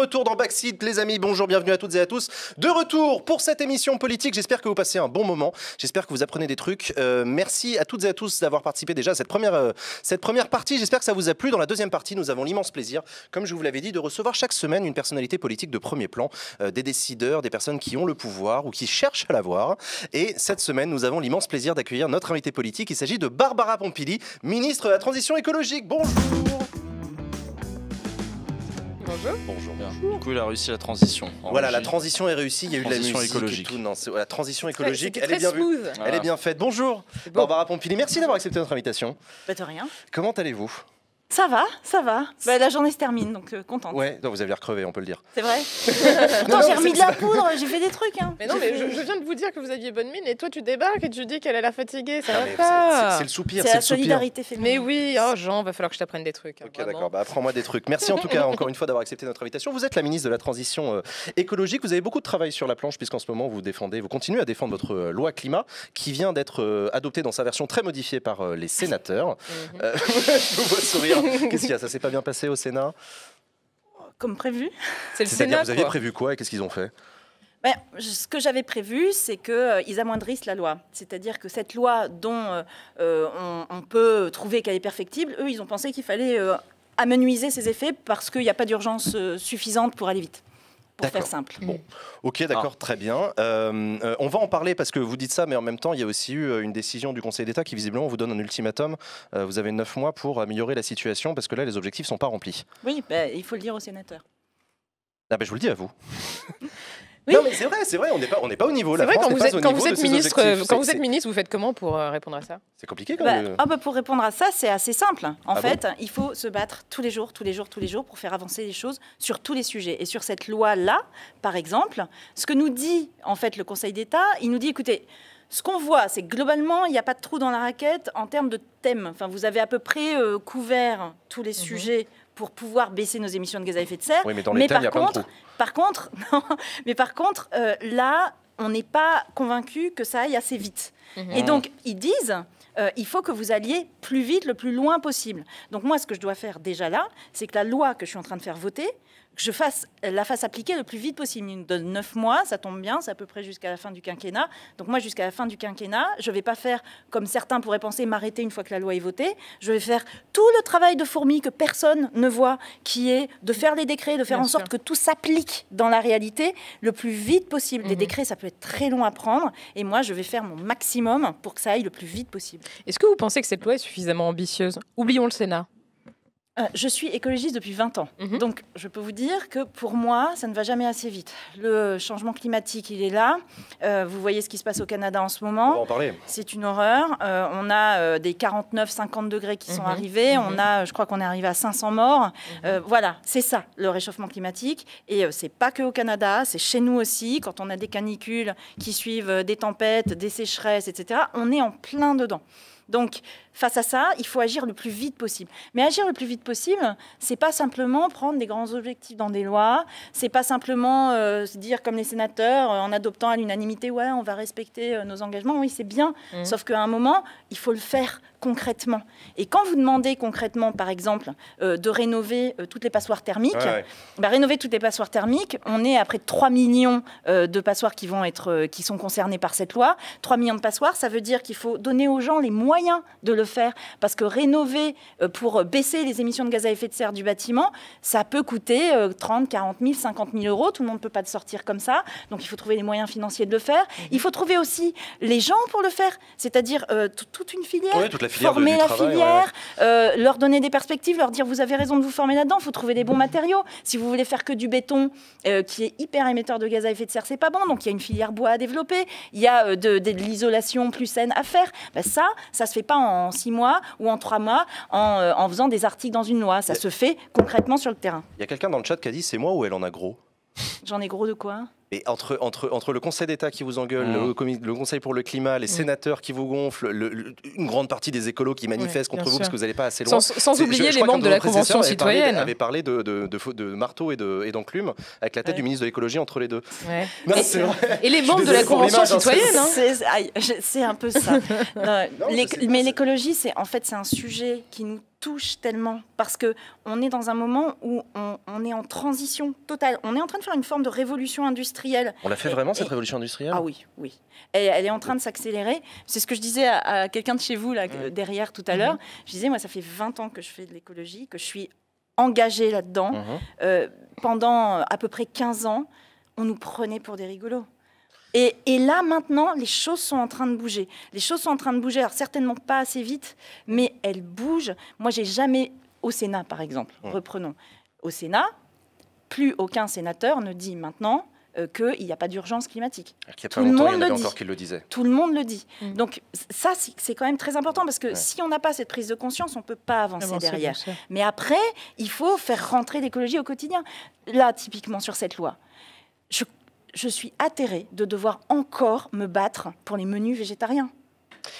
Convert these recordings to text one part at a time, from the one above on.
retour dans Backseat, les amis. Bonjour, bienvenue à toutes et à tous. De retour pour cette émission politique. J'espère que vous passez un bon moment. J'espère que vous apprenez des trucs. Euh, merci à toutes et à tous d'avoir participé déjà à cette première, euh, cette première partie. J'espère que ça vous a plu. Dans la deuxième partie, nous avons l'immense plaisir, comme je vous l'avais dit, de recevoir chaque semaine une personnalité politique de premier plan, euh, des décideurs, des personnes qui ont le pouvoir ou qui cherchent à l'avoir. Et cette semaine, nous avons l'immense plaisir d'accueillir notre invité politique. Il s'agit de Barbara Pompili, ministre de la Transition écologique. Bonjour. Bonjour. Bonjour. Bien. Du coup, il a réussi la transition. Voilà, la transition est réussie. Il y a eu de la Transition musique écologique. et tout. Non, c'est- la transition écologique, elle est bien vue. Elle est bien faite. Bonjour. Barbara Pompili. Merci d'avoir accepté notre invitation. Bah de rien. Comment allez-vous? Ça va, ça va. Bah, la journée se termine, donc euh, contente. Ouais, non, vous avez l'air crevé, on peut le dire. C'est vrai Attends, j'ai remis de la poudre, j'ai fait des trucs. Hein. Mais non, mais je, je viens de vous dire que vous aviez bonne mine et toi tu débarques et tu dis qu'elle a la fatiguée, ça va mais pas. c'est le soupir, C'est la le soupir. solidarité Mais féminine. oui, oh Jean, va falloir que je t'apprenne des trucs. hein, Ok, d'accord. Bah, apprends-moi des trucs. Merci en tout cas, encore une fois, d'avoir accepté notre invitation. Vous êtes la ministre de la Transition euh, écologique. Vous avez beaucoup de travail sur la planche, puisqu'en ce moment, vous défendez, vous continuez à défendre votre euh, loi climat, qui vient d'être euh, adoptée dans sa version très modifiée par euh, les sénateurs. Euh, je vous vois sourire. Qu'est-ce qu'il y a? Ça s'est pas bien passé au Sénat? Comme prévu. C'est le Sénat, vous aviez prévu quoi et qu'est-ce qu'ils ont fait? Je- ce que j'avais prévu, c'est qu'ils amoindrissent la loi. C'est-à-dire que cette loi dont euh, euh, on, on peut trouver qu'elle est perfectible, eux, ils ont pensé qu'il fallait euh, amenuiser ses effets parce qu'il n'y a pas d'urgence euh, suffisante pour aller vite. Pour D'accord. faire simple. Bon. Ok, d'accord, très bien. Euh, euh, on va en parler parce que vous dites ça, mais en même temps, il y a aussi eu euh, une décision du Conseil d'État qui visiblement vous donne un ultimatum. Euh, vous avez neuf mois pour améliorer la situation parce que là, les objectifs sont pas remplis. Oui, bah, il faut le dire aux sénateurs. Ah ben, je vous le dis à vous. Oui. Non mais c'est vrai, c'est vrai, on n'est pas, on n'est pas au niveau. C'est vrai, France quand vous êtes, quand vous ministre, euh, quand vous êtes ministre, vous faites comment pour euh, répondre à ça? C'est compliqué quand Bah, même. ah bah, pour répondre à ça, c'est assez simple. En Ah bon? fait, il faut se battre tous les jours, tous les jours, tous les jours pour faire avancer les choses sur tous les sujets. Et sur cette loi-là, par exemple, ce que nous dit en fait le Conseil d'État, il nous dit écoutez, ce qu'on voit, c'est que globalement, il n'y a pas de trou dans la raquette en termes de thèmes. Enfin, vous avez à peu près euh, couvert tous les sujets pour pouvoir baisser nos émissions de gaz à effet de serre. Oui, mais dans les mais thèmes, il y a par plein de contre, trous. par contre, non, mais par contre, euh, là, on n'est pas convaincu que ça aille assez vite. Mhm. Et donc, ils disent, euh, il faut que vous alliez plus vite, le plus loin possible. Donc moi, ce que je dois faire déjà là, c'est que la loi que je suis en train de faire voter, que je fasse, la fasse appliquer le plus vite possible. Il nous donne neuf mois, ça tombe bien, c'est à peu près jusqu'à la fin du quinquennat. Donc moi, jusqu'à la fin du quinquennat, je ne vais pas faire, comme certains pourraient penser, m'arrêter une fois que la loi est votée. Je vais faire tout le travail de fourmi que personne ne voit, qui est de faire les décrets, de faire Bien en sorte sûr. que tout s'applique dans la réalité le plus vite possible. Les Mhm. décrets, ça peut être très long à prendre. Et moi, je vais faire mon maximum pour que ça aille le plus vite possible. Est-ce que vous pensez que cette loi est suffisamment ambitieuse? Oublions le Sénat. Euh, je suis écologiste depuis 20 ans. Mhm. Donc, je peux vous dire que pour moi, ça ne va jamais assez vite. Le changement climatique, il est là. Euh, vous voyez ce qui se passe au Canada en ce On va moment. en parler. C'est une horreur. Euh, on a euh, des 49-50 degrés qui sont Mhm. arrivés. Mhm. On a, je crois qu'on est arrivé à 500 morts. Euh, voilà, c'est ça, le réchauffement climatique. Et euh, c'est pas que au Canada, c'est chez nous aussi. Quand on a des canicules qui suivent des tempêtes, des sécheresses, etc., on est en plein dedans. Donc, face à ça, il faut agir le plus vite possible. Mais agir le plus vite possible, c'est pas simplement prendre des grands objectifs dans des lois, c'est pas simplement euh, se dire comme les sénateurs, euh, en adoptant à l'unanimité, ouais, on va respecter euh, nos engagements. Oui, c'est bien. Mhm. Sauf qu'à un moment, il faut le faire concrètement. Et quand vous demandez concrètement, par exemple, de rénover toutes les passoires thermiques, Ouais, ouais. bah, rénover toutes les passoires thermiques, on est à près de 3 millions de passoires qui, vont être, qui sont concernées par cette loi. 3 millions de passoires, ça veut dire qu'il faut donner aux gens les moyens de le faire. Parce que rénover euh, pour baisser les émissions de gaz à effet de serre du bâtiment, ça peut coûter euh, 30, 40 000, 50 000 euros. Tout le monde ne peut pas le sortir comme ça. Donc il faut trouver les moyens financiers de le faire. Il faut trouver aussi les gens pour le faire, c'est-à-dire euh, toute une filière Ouais, toute la filière former la travail, ouais, filière, euh, leur donner des perspectives, leur dire vous avez raison de vous former là-dedans, il faut trouver des bons matériaux. Si vous voulez faire que du béton euh, qui est hyper émetteur de gaz à effet de serre, c'est pas bon. Donc il y a une filière bois à développer, il y a euh, de, de l'isolation plus saine à faire. Ben, ça, ça se fait pas en six mois ou en trois mois en, euh, en faisant des articles dans une loi. Ça se fait concrètement sur le terrain. Il y a quelqu'un dans le chat qui a dit c'est moi ou elle en a gros? J'en ai gros de quoi Et entre, entre, entre le Conseil d'État qui vous engueule, Mmh. le, Conseil pour le climat, les sénateurs qui vous gonflent, le- le- une grande partie des écolos qui manifestent contre vous parce que vous n'allez pas assez loin. Sans, sans je- oublier je les membres de la Convention prédécesseurs avait parlé- citoyenne. avait parlé de, de, de, marteau et de- et d'enclume avec la tête Ouais. du ministre de l'écologie entre les deux. Ouais. Non, Et- vrai. Et les membres de la Convention hein, citoyenne. hein. C'est un peu ça. Non, Non, mais l'écologie, c'est en fait c'est un sujet qui nous touche tellement parce que on est dans un moment où on, on est en transition totale. On est en train de faire une forme de révolution industrielle. On l'a fait Et- vraiment et- cette révolution industrielle? Ah oui, oui. Et elle est en train de s'accélérer. C'est ce que je disais à, à quelqu'un de chez vous là Ouais. derrière tout à l'heure. Je disais moi ça fait 20 ans que je fais de l'écologie, que je suis engagée là-dedans. Mhm. Euh, pendant à peu près 15 ans, on nous prenait pour des rigolos. Et, et là, maintenant, les choses sont en train de bouger. Les choses sont en train de bouger, alors certainement pas assez vite, mais elles bougent. Moi, j'ai jamais, au Sénat par exemple, Ouais. reprenons, au Sénat, plus aucun sénateur ne dit maintenant euh, qu'il n'y a pas d'urgence climatique. Alors qu'il y a Tout pas le longtemps, il y monde en avait le dit. encore qui le disaient. Tout le monde le dit. Mm. Donc ça, c'est quand même très important parce que Ouais. si on n'a pas cette prise de conscience, on ne peut pas avancer Avancer, derrière. Mais après, il faut faire rentrer l'écologie au quotidien. Là, typiquement sur cette loi, je, je suis atterrée de devoir encore me battre pour les menus végétariens.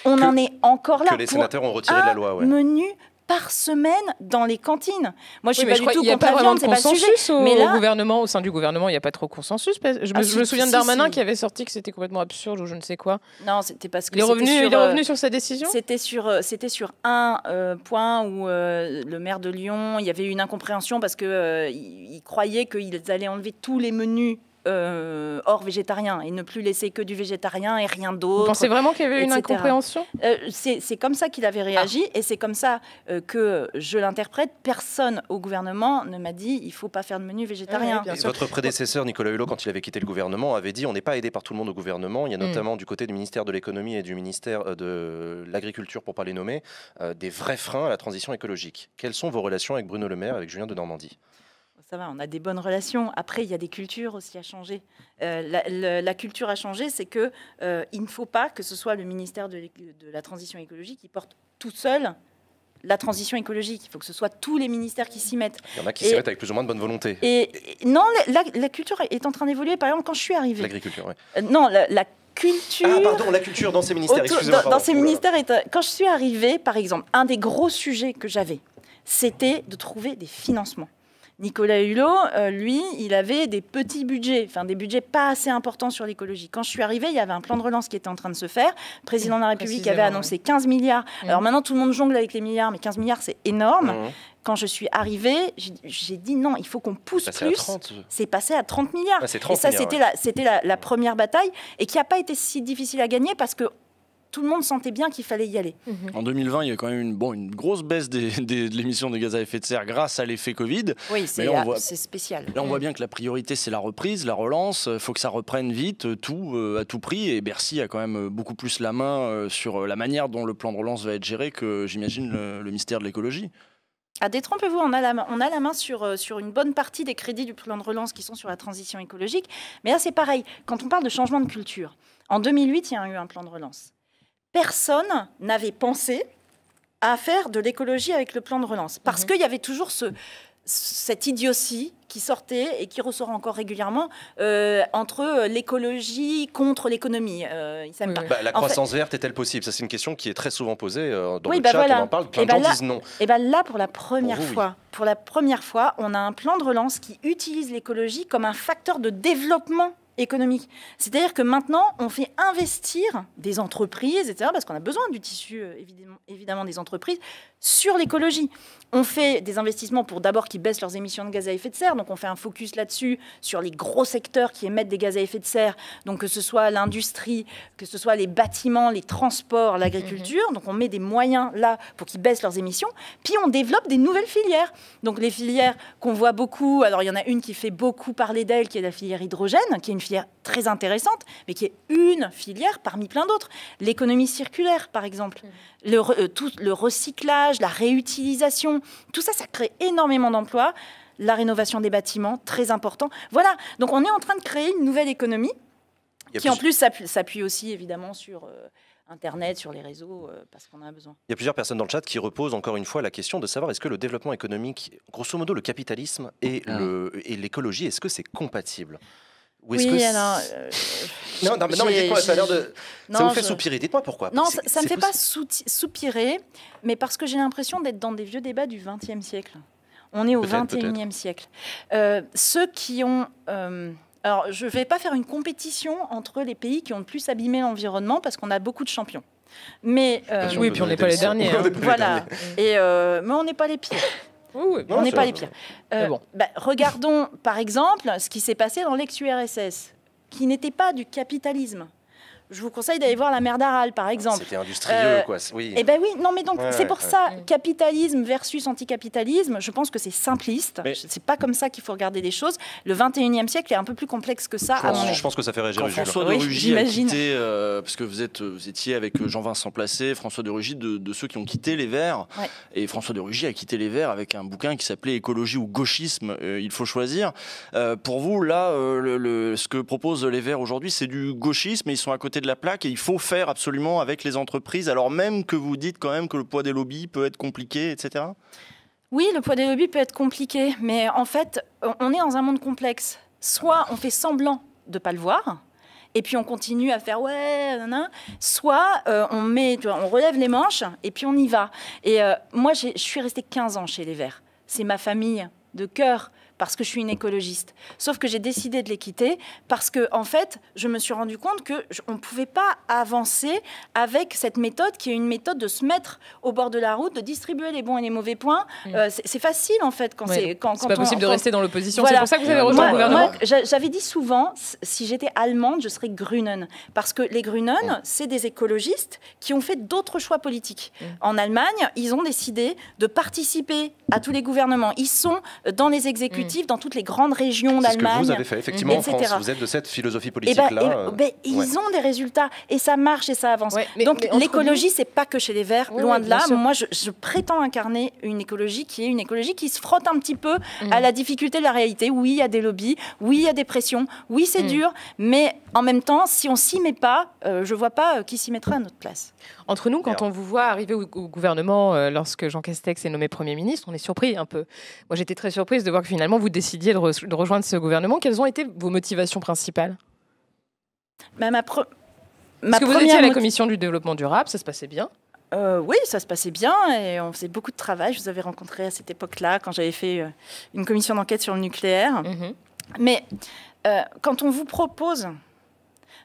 On Que- en est encore là. Que les pour sénateurs ont retiré de la loi, ouais. un menu par semaine dans les cantines. Moi, je Oui, suis pas je du tout contre pas la viande, de c'est pas sujet. consensus au, Mais là- au gouvernement, au sein du gouvernement, il n'y a pas trop de consensus. Je me, Ah, je me souviens si, de Darmanin si. qui avait sorti que c'était complètement absurde ou je ne sais quoi. Non, c'était parce que Il est c'était revenu, sur, il est revenu sur sa décision? C'était sur, euh, c'était sur un euh, point où euh, le maire de Lyon, il y avait eu une incompréhension parce que euh, il, il croyait qu'ils allaient enlever tous les menus euh, hors végétarien et ne plus laisser que du végétarien et rien Vous d'autre. pensez vraiment qu'il y avait une etc. incompréhension? Euh, c'est c'est comme ça qu'il avait réagi Ah. et c'est comme ça euh, que je l'interprète. Personne au gouvernement ne m'a dit il faut pas faire de menu végétarien. Votre prédécesseur Nicolas Hulot, quand il avait quitté le gouvernement, avait dit on n'est pas aidé par tout le monde au gouvernement. Il y a Mm. notamment du côté du ministère de l'économie et du ministère euh, de l'agriculture, pour pas les nommer, euh, des vrais freins à la transition écologique. Quelles sont vos relations avec Bruno Le Maire, avec Julien de Normandie? Ça va, on a des bonnes relations. Après, il y a des cultures aussi à changer. Euh, la, la- la culture à changer, c'est que euh, il ne faut pas que ce soit le ministère de, la transition écologique qui porte tout seul la transition écologique. Il faut que ce soit tous les ministères qui s'y mettent. Il y en a qui s'y mettent avec plus ou moins de bonne volonté. Et, et- non, la, la- la culture est en train d'évoluer. Par exemple, quand je suis arrivée, L'agriculture, oui. euh, non, la, la culture. Ah, pardon, la culture dans ces ministères, Autour- excusez-moi. dans, dans ces ministères, est- quand je suis arrivée, par exemple, un des gros sujets que j'avais, c'était de trouver des financements. Nicolas Hulot, euh, lui, il avait des petits budgets, enfin des budgets pas assez importants sur l'écologie. Quand je suis arrivée, il y avait un plan de relance qui était en train de se faire. Le président de la République avait annoncé 15 milliards. Mhm. Alors maintenant, tout le monde jongle avec les milliards, mais 15 milliards, c'est énorme. Mhm. Quand je suis arrivée, j'ai- dit non, il faut qu'on pousse Passé plus. 30. C'est passé à 30 milliards. Ah, Et 30 ça, c'était ouais. la, c'était la, la première bataille et qui n'a pas été si difficile à gagner parce que tout le monde sentait bien qu'il fallait y aller. En 2020, il y a quand même une, bon, une grosse baisse des, des- de l'émission de gaz à effet de serre grâce à l'effet Covid. Oui, c'est là, on voit- c'est spécial. Là, on voit bien que la priorité, c'est la reprise, la relance. Il faut que ça reprenne vite, euh, tout euh, à tout prix. Et Bercy a quand même euh, beaucoup plus la main euh, sur euh, la manière dont le plan de relance va être géré que, j'imagine, le, le ministère de l'écologie. Ah, détrompez-vous, on a la main, on a la main sur, euh, sur une bonne partie des crédits du plan de relance qui sont sur la transition écologique. Mais là, c'est pareil. Quand on parle de changement de culture, en 2008, il y a eu un plan de relance. Personne n'avait pensé à faire de l'écologie avec le plan de relance. Parce Mhm. qu'il y avait toujours ce, cette idiotie qui sortait et qui ressort encore régulièrement euh, entre l'écologie contre l'économie. Euh, Oui, oui. Bah, la En fait- croissance verte est-elle possible? Ça, c'est une question qui est très souvent posée euh, dans Oui, le bah chat. voilà. On en parle. Plein Et de bah gens là- disent non. Et bien là, pour la première Pour vous, oui. fois, pour la première fois, on a un plan de relance qui utilise l'écologie comme un facteur de développement économique. C'est-à-dire que maintenant, on fait investir des entreprises, etc., parce qu'on a besoin du tissu, euh, évidemment, évidemment, des entreprises, sur l'écologie. On fait des investissements pour d'abord qu'ils baissent leurs émissions de gaz à effet de serre, donc on fait un focus là-dessus, sur les gros secteurs qui émettent des gaz à effet de serre, donc que ce soit l'industrie, que ce soit les bâtiments, les transports, l'agriculture, donc on met des moyens là pour qu'ils baissent leurs émissions, puis on développe des nouvelles filières. Donc les filières qu'on voit beaucoup, alors il y en a une qui fait beaucoup parler d'elle, qui est la filière hydrogène, qui est une filière très intéressante, mais qui est une filière parmi plein d'autres. L'économie circulaire, par exemple, le, re- euh, tout le recyclage, la réutilisation, tout ça, ça crée énormément d'emplois. La rénovation des bâtiments, très important. Voilà, donc on est en train de créer une nouvelle économie qui en plus- s'appuie aussi évidemment sur euh, Internet, sur les réseaux, euh, parce qu'on en a besoin. Il y a plusieurs personnes dans le chat qui reposent encore une fois la question de savoir est-ce que le développement économique, grosso modo le capitalisme et Ah. le- et l'écologie, est-ce que c'est compatible? Ou est-ce Oui, que alors. c'est- euh, Non, non, mais non, mais j'ai- dites-moi, ça a l'air de... Ça vous fait je- soupirer. Dites-moi pourquoi. Non, ça, ça me fait pas soupirer, mais parce que j'ai l'impression d'être dans des vieux débats du XXe siècle. On est au XXIe siècle. Euh, ceux qui ont... euh, alors, je ne vais pas faire une compétition entre les pays qui ont le plus abîmé l'environnement, parce qu'on a beaucoup de champions. Mais... euh, Oui, puis on n'est pas les derniers, hein. Voilà. Et, euh, mais on n'est pas les pires. Oui, oui. Non, on n'est pas les pires. Euh, bon. bah, regardons par exemple ce qui s'est passé dans l'ex-URSS, qui n'était pas du capitalisme. Je vous conseille d'aller voir la mer d'Aral, par exemple. C'était industrieux, Euh, quoi. Oui. Eh ben oui, non mais donc Ouais, c'est pour ouais, ça, ouais. capitalisme versus anticapitalisme, je pense que c'est simpliste. Mais- C'est pas comme ça qu'il faut regarder les choses. Le 21e siècle est un peu plus complexe que ça. Je pense- je pense que ça fait réagir. François de Oui, Rugy a quitté, euh, parce que vous, êtes, vous étiez avec Jean-Vincent Placé, François de Rugy, de, de ceux qui ont quitté les Verts. Ouais. Et François de Rugy a quitté les Verts avec un bouquin qui s'appelait Écologie ou gauchisme, euh, il faut choisir. Euh, pour vous, là, euh, le- le- ce que proposent les Verts aujourd'hui, c'est du gauchisme et ils sont à côté de la plaque et il faut faire absolument avec les entreprises, alors même que vous dites quand même que le poids des lobbies peut être compliqué, etc. Oui, le poids des lobbies peut être compliqué, mais en fait, on- est dans un monde complexe. Soit on fait semblant de pas le voir. Et puis on continue à faire ouais, nanana. soit euh, on met, on relève les manches et puis on y va. Et euh, moi, je suis restée 15 ans chez les Verts. C'est ma famille de cœur parce que je suis une écologiste. Sauf que j'ai décidé de les quitter parce que, en fait, je me suis rendu compte que je- on ne pouvait pas avancer avec cette méthode qui est une méthode de se mettre au bord de la route, de distribuer les bons et les mauvais points. Mm. Euh, c'est facile, en fait, quand Ouais. c'est quand, C'est quand pas on- possible de quand- rester dans l'opposition. Voilà. C'est pour ça que vous avez rejoint le gouvernement. j'avais dit souvent, si j'étais allemande, je serais Grünen. Parce que les Grünen, c'est des écologistes qui ont fait d'autres choix politiques. Mm. En Allemagne, ils ont décidé de participer à tous les gouvernements. Ils sont dans les exécutifs, dans toutes les grandes régions C'est ce que vous d'Allemagne. avez fait, effectivement, en etc. France. Vous êtes de cette philosophie Et ben, politique-là. et- euh, ben, ils ouais. ont des résultats et ça marche et ça avance. Ouais, mais- Donc l'écologie, c'est pas que chez les Verts, loin de là. sûr. Moi, je, je prétends incarner une écologie qui est une écologie qui se frotte un petit peu Mm. à la difficulté de la réalité. Oui, il y a des lobbies, oui, il y a des pressions, oui, c'est Mm. dur, mais en même temps, si on s'y met pas, euh, je vois pas euh, qui s'y mettra à notre place. Entre nous, quand on vous voit arriver au, au gouvernement euh, lorsque Jean Castex est nommé Premier ministre, on est surpris un peu. Moi, j'étais très surprise de voir que finalement vous décidiez de, re- de rejoindre ce gouvernement. Quelles ont été vos motivations principales? Mais ma, pre- ma Parce que vous étiez à la commission du développement durable, ça se passait bien. Euh, oui, ça se passait bien et on faisait beaucoup de travail. Je vous avais rencontré à cette époque-là quand j'avais fait euh, une commission d'enquête sur le nucléaire. Mhm. Mais euh, quand on vous propose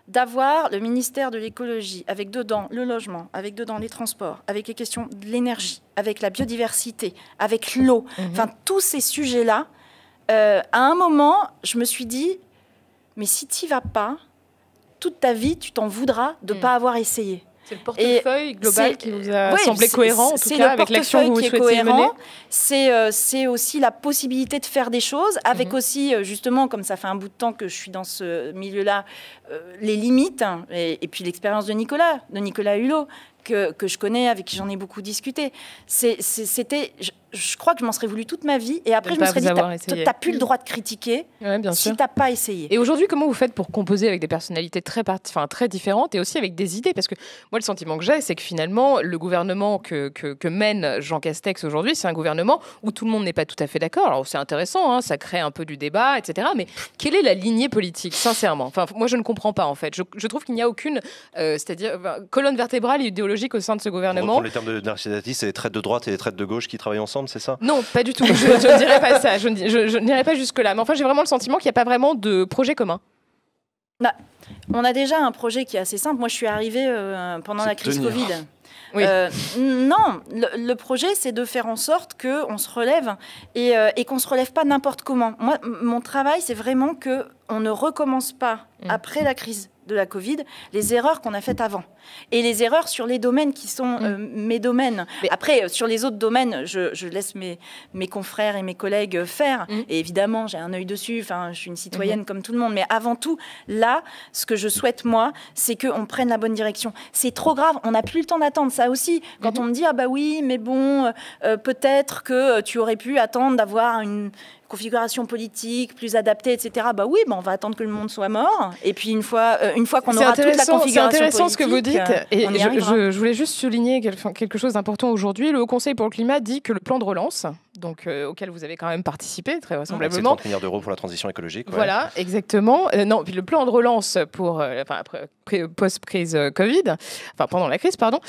d'avoir le ministère de l'écologie, avec dedans le logement, avec dedans les transports, avec les questions de l'énergie, avec la biodiversité, avec l'eau, Mhm. enfin tous ces sujets-là, euh, à un moment, je me suis dit, mais si tu vas pas, toute ta vie, tu t'en voudras de ne Mm. pas avoir essayé. C'est le portefeuille global qui vous a Oui, semblé cohérent, en tout cas, avec l'action que vous qui est cohérent. C'est euh, c'est aussi la possibilité de faire des choses, avec Mhm. aussi, euh, justement, comme ça fait un bout de temps que je suis dans ce milieu-là, euh, les limites, hein, et, et puis l'expérience de Nicolas, de Nicolas Hulot, que, que je connais, avec qui j'en ai beaucoup discuté. C'était, je, je crois que je m'en serais voulu toute ma vie, et après je me serais dit, t'as plus le droit de critiquer Ouais, bien si t'as pas essayé. Et aujourd'hui, comment vous faites pour composer avec des personnalités très, part- enfin, très différentes et aussi avec des idées? Parce que moi, le sentiment que j'ai, c'est que finalement, le gouvernement que, que, que mène Jean Castex aujourd'hui, c'est un gouvernement où tout le monde n'est pas tout à fait d'accord. Alors, c'est intéressant, hein, ça crée un peu du débat, etc. Mais quelle est la lignée politique, sincèrement? Enfin, moi, je ne comprends pas, en fait. Je, je trouve qu'il n'y a aucune, euh, c'est-à-dire, colonne vertébrale et idéologique au sein de ce Pour gouvernement. reprendre les termes de Narcisse c'est les traites de droite et les traites de gauche qui travaillent ensemble, c'est ça? Non, pas du tout. Je, je ne dirais pas ça. Je, ne- je- je n'irai pas jusque-là. Mais enfin, j'ai vraiment le sentiment qu'il n'y a pas vraiment de projet commun. On a déjà un projet qui est assez simple. Moi, je suis arrivée euh, pendant la crise tenir. Covid. Oui. Euh, non, le, le projet, c'est de faire en sorte qu'on se relève et, euh, et qu'on se relève pas n'importe comment. Moi, mon travail, c'est vraiment que on ne recommence pas, Mm. après la crise de la Covid, les erreurs qu'on a faites avant. Et les erreurs sur les domaines qui sont euh, mes domaines. Mm. Mais- Après, euh, sur les autres domaines, je, je laisse mes, mes confrères et mes collègues faire. Mm. Et évidemment, j'ai un œil dessus. Enfin, je suis une citoyenne Mm-hmm. comme tout le monde. Mais avant tout, là, ce que je souhaite, moi, c'est qu'on prenne la bonne direction. C'est trop grave. On n'a plus le temps d'attendre. Ça aussi, quand Mhm. on me dit, ah bah oui, mais bon, euh, euh, peut-être que euh, tu aurais pu attendre d'avoir une configuration politique plus adaptée, etc. Bah oui, bah on va attendre que le monde soit mort. Et puis une fois, euh, une fois qu'on aura toute la configuration C'est intéressant ce que vous dites. Et je voulais juste souligner quelque, quelque chose d'important aujourd'hui. Le Haut Conseil pour le climat dit que le plan de relance, donc euh, auquel vous avez quand même participé très C'est vraisemblablement, 30 milliards d'euros pour la transition écologique. ouais. Voilà, exactement. Euh, non, puis le plan de relance pour euh, enfin, pré- post-crise euh, Covid, enfin pendant la crise, pardon,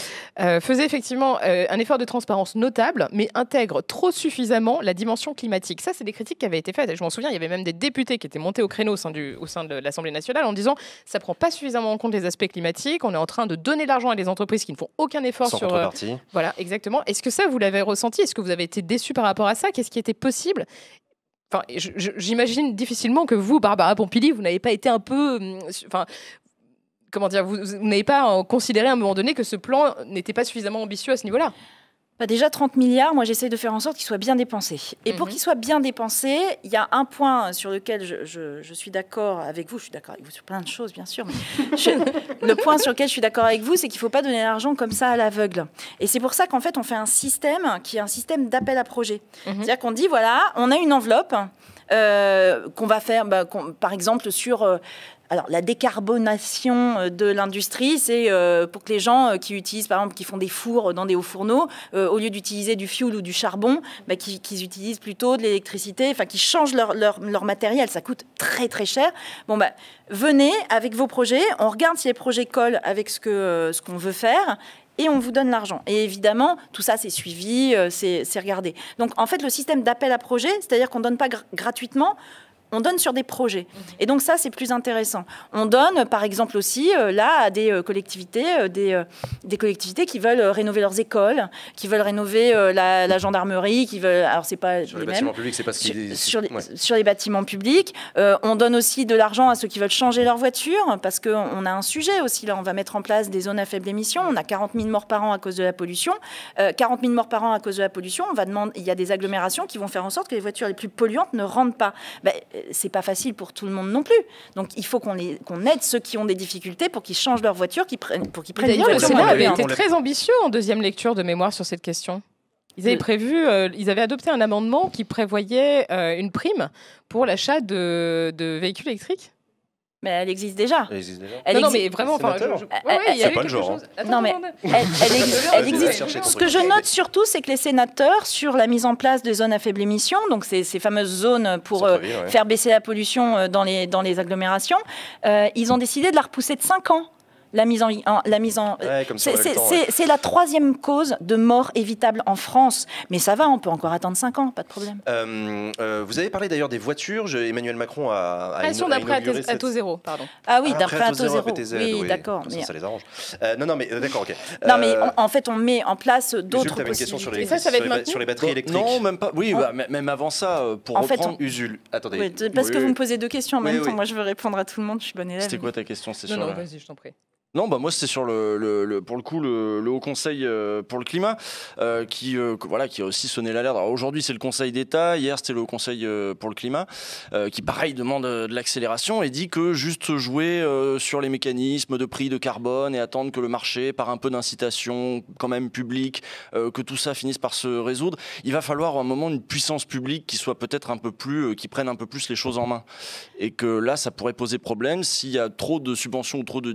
faisait effectivement un effort de transparence notable, mais intègre trop suffisamment la dimension climatique. Ça, c'est des critiques qui avaient été faites. Je m'en souviens, il y avait même des députés qui étaient montés au créneau au sein, du, au sein de l'Assemblée nationale en disant ça prend pas suffisamment en compte les aspects climatiques. On est en train de donner de l'argent à des entreprises qui ne font aucun effort Sans sur. euh, contrepartie. voilà, exactement. Est-ce que ça, vous l'avez ressenti? Est-ce que vous avez été déçu par rapport à ça Qu'est-ce qui était possible? Enfin, j'imagine difficilement que vous, Barbara Pompili, vous n'avez pas été un peu, hum, enfin, comment dire, vous, vous n'avez pas euh, considéré à un moment donné que ce plan n'était pas suffisamment ambitieux à ce niveau-là? Bah déjà 30 milliards, moi j'essaie de faire en sorte qu'ils soient bien dépensés. Et pour Mhm. qu'ils soient bien dépensés, il y a un point sur lequel je, je- je suis d'accord avec vous, je suis d'accord avec vous sur plein de choses bien sûr, mais je- le point sur lequel je suis d'accord avec vous, c'est qu'il ne faut pas donner l'argent comme ça à l'aveugle. Et c'est pour ça qu'en fait on fait un système qui est un système d'appel à projet. Mhm. C'est-à-dire qu'on dit, voilà, on a une enveloppe euh, qu'on va faire, bah, par exemple, sur... euh, alors, la décarbonation euh, de l'industrie, c'est euh, pour que les gens euh, qui utilisent, par exemple, qui font des fours dans des hauts fourneaux, au lieu d'utiliser du fioul ou du charbon, bah, qu'ils utilisent plutôt de l'électricité, enfin, qu'ils changent leur, leur, leur matériel. Ça coûte très, très cher. Bon, bah, venez avec vos projets, on regarde si les projets collent avec ce ce qu'on veut faire. Et on vous donne l'argent. Et évidemment, tout ça, c'est suivi, c'est regardé. Donc, en fait, le système d'appel à projet, c'est-à-dire qu'on ne donne pas gr- gratuitement, on donne sur des projets. Et donc ça, c'est plus intéressant. On donne, par exemple, aussi, euh, là, à des euh, collectivités, euh, des, des collectivités qui veulent rénover leurs écoles, qui veulent rénover la, la gendarmerie, qui veulent... Alors, c'est pas Sur les les mêmes bâtiments publics, c'est parce sur, qu'il sur les, ouais. sur les bâtiments publics. Euh, on donne aussi de l'argent à ceux qui veulent changer leur voiture, parce qu'on on a un sujet aussi. Là, on va mettre en place des zones à faible émission. On a 40 000 morts par an à cause de la pollution. Euh, 40 000 morts par an à cause de la pollution. On va demander, il y a des agglomérations qui vont faire en sorte que les voitures les plus polluantes ne rentrent pas. Ben, c'est pas facile pour tout le monde non plus. Donc, il faut qu'on aide ceux qui ont des difficultés pour qu'ils changent leur voiture, qu'ils prennent, pour qu'ils prennent une D'ailleurs, le voiture Sénat avait été très ambitieux en deuxième lecture de mémoire sur cette question. Ils avaient prévu, euh, ils avaient adopté un amendement qui prévoyait euh, une prime pour l'achat de, de véhicules électriques. Mais elle existe déjà. Il existe déjà. Elle non, mais vraiment, enfin, je- Euh, ouais, ouais, c'est pas le quelque genre, chose. Attends, Non, mais. Elle, elle existe- elle Ce que je note surtout, c'est que les sénateurs, sur la mise en place des zones à faible émission, donc ces, ces fameuses zones pour euh, ouais. faire baisser la pollution euh, dans les, dans les agglomérations, euh, ils ont décidé de la repousser de 5 ans. La mise en, en- la mise en, Ouais, c'est c'est- ouais. c'est- c'est la troisième cause de mort évitable en France. Mais ça va, on peut encore attendre 5 ans, pas de problème. Euh, euh, vous avez parlé d'ailleurs des voitures. Je- Emmanuel Macron a, a, ino- a d'après à, taux zéro, pardon. Ah oui, Ah, d'après à taux zéro, Oui, oui, d'accord. Mais, ça les arrange. Euh, non, non, mais euh, d'accord, ok. non, mais en, fait, on met en place Jules, d'autres t'avais une question sur les, Et ça, ça va sur être les sur batteries électriques. Non, même pas. Oui, bah, m- même avant ça, pour En fait, reprendre. Usul. Attendez. Oui, parce Oui, que oui. vous me posez deux questions en même temps. Moi, je veux répondre à tout le monde. Je suis bonne élève. C'était quoi ta question? C'était Non, non, vas-y, je t'en prie. Non, bah moi c'était sur le, pour le coup le, Haut Conseil euh, pour le climat euh, qui euh, voilà qui a aussi sonné l'alerte. Aujourd'hui c'est le Conseil d'État, hier c'était le Haut Conseil pour le climat qui pareil demande de l'accélération et dit que juste jouer sur les mécanismes de prix de carbone et attendre que le marché par un peu d'incitation quand même publique que tout ça finisse par se résoudre, il va falloir à un moment une puissance publique qui soit peut-être un peu plus qui prenne un peu plus les choses en main et que là ça pourrait poser problème s'il y a trop de subventions ou trop de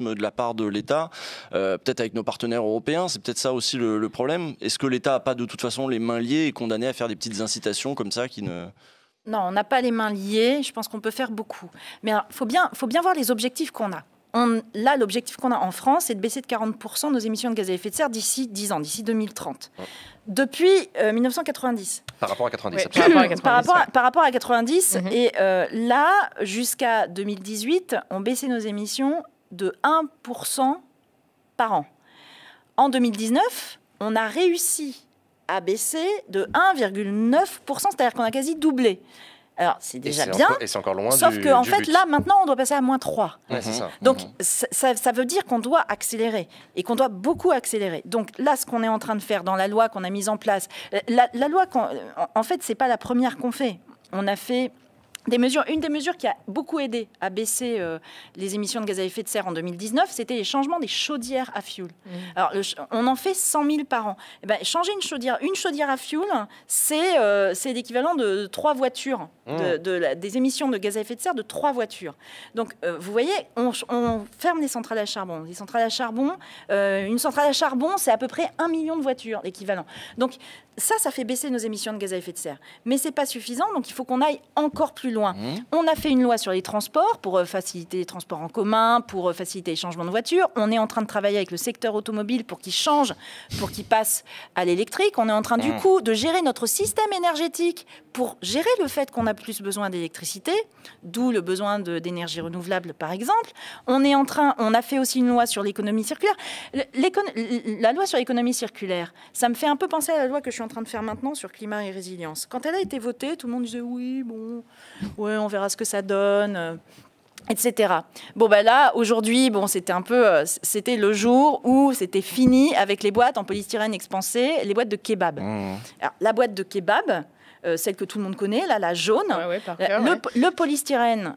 de la part de l'État, euh, peut-être avec nos partenaires européens, c'est peut-être ça aussi le, le problème. Est-ce que l'État n'a pas de toute façon les mains liées et condamné à faire des petites incitations comme ça qui ne... Non, on n'a pas les mains liées. Je pense qu'on peut faire beaucoup. Mais il faut bien, faut bien voir les objectifs qu'on a. On- là, l'objectif qu'on a en France, c'est de baisser de 40% nos émissions de gaz à effet de serre d'ici 10 ans, d'ici 2030. Depuis euh, 1990. Par rapport à 90. Ouais, absolument. par rapport à 90, par, rapport à, ouais. par rapport à 90. Mhm. Et euh, là, jusqu'à 2018, on baissait nos émissions de 1% par an. En 2019, on a réussi à baisser de 1,9%, c'est-à-dire qu'on a quasi doublé. Alors, c'est déjà bien, encore- Et c'est encore loin sauf qu'en fait, but. là, maintenant, on doit passer à moins 3. Ouais, c'est Mhm. ça. Donc, Mhm. ça, veut dire qu'on doit accélérer et qu'on doit beaucoup accélérer. Donc là, ce qu'on est en train de faire dans la loi qu'on a mise en place, la, la loi, en fait, c'est pas la première qu'on fait. On a fait des mesures, une des mesures qui a beaucoup aidé à baisser euh, les émissions de gaz à effet de serre en 2019, c'était les changements des chaudières à fioul. Mmh. Alors, le on en fait 100 000 par an. Eh ben, changer une chaudière, une chaudière à fioul, c'est euh, c'est l'équivalent de trois voitures, de, de la- des émissions de gaz à effet de serre de trois voitures. Donc, euh, vous voyez, on, on ferme les centrales à charbon. Les centrales à charbon, euh, une centrale à charbon, c'est à peu près un million de voitures, l'équivalent. Donc, ça, ça fait baisser nos émissions de gaz à effet de serre. Mais c'est pas suffisant, donc il faut qu'on aille encore plus loin. On a fait une loi sur les transports pour euh, faciliter les transports en commun, pour euh, faciliter les changements de voitures. On est en train de travailler avec le secteur automobile pour qu'il change, pour qu'il passe à l'électrique. On est en train du coup de gérer notre système énergétique pour gérer le fait qu'on a plus besoin d'électricité, d'où le besoin d'énergie renouvelable par exemple. On est en train, on a fait aussi une loi sur l'économie circulaire. La loi sur l'économie circulaire, ça me fait un peu penser à la loi que je suis en train de faire maintenant sur climat et résilience. Quand elle a été votée, tout le monde disait oui, bon, ouais, on verra ce que ça donne. euh, etc. Bon ben là aujourd'hui bon c'était un peu euh, c'était le jour où c'était fini avec les boîtes en polystyrène expansé les boîtes de kebab. Mmh. Alors, la boîte de kebab euh, celle que tout le monde connaît là la jaune Ouais, ouais, par cœur, le, ouais. le polystyrène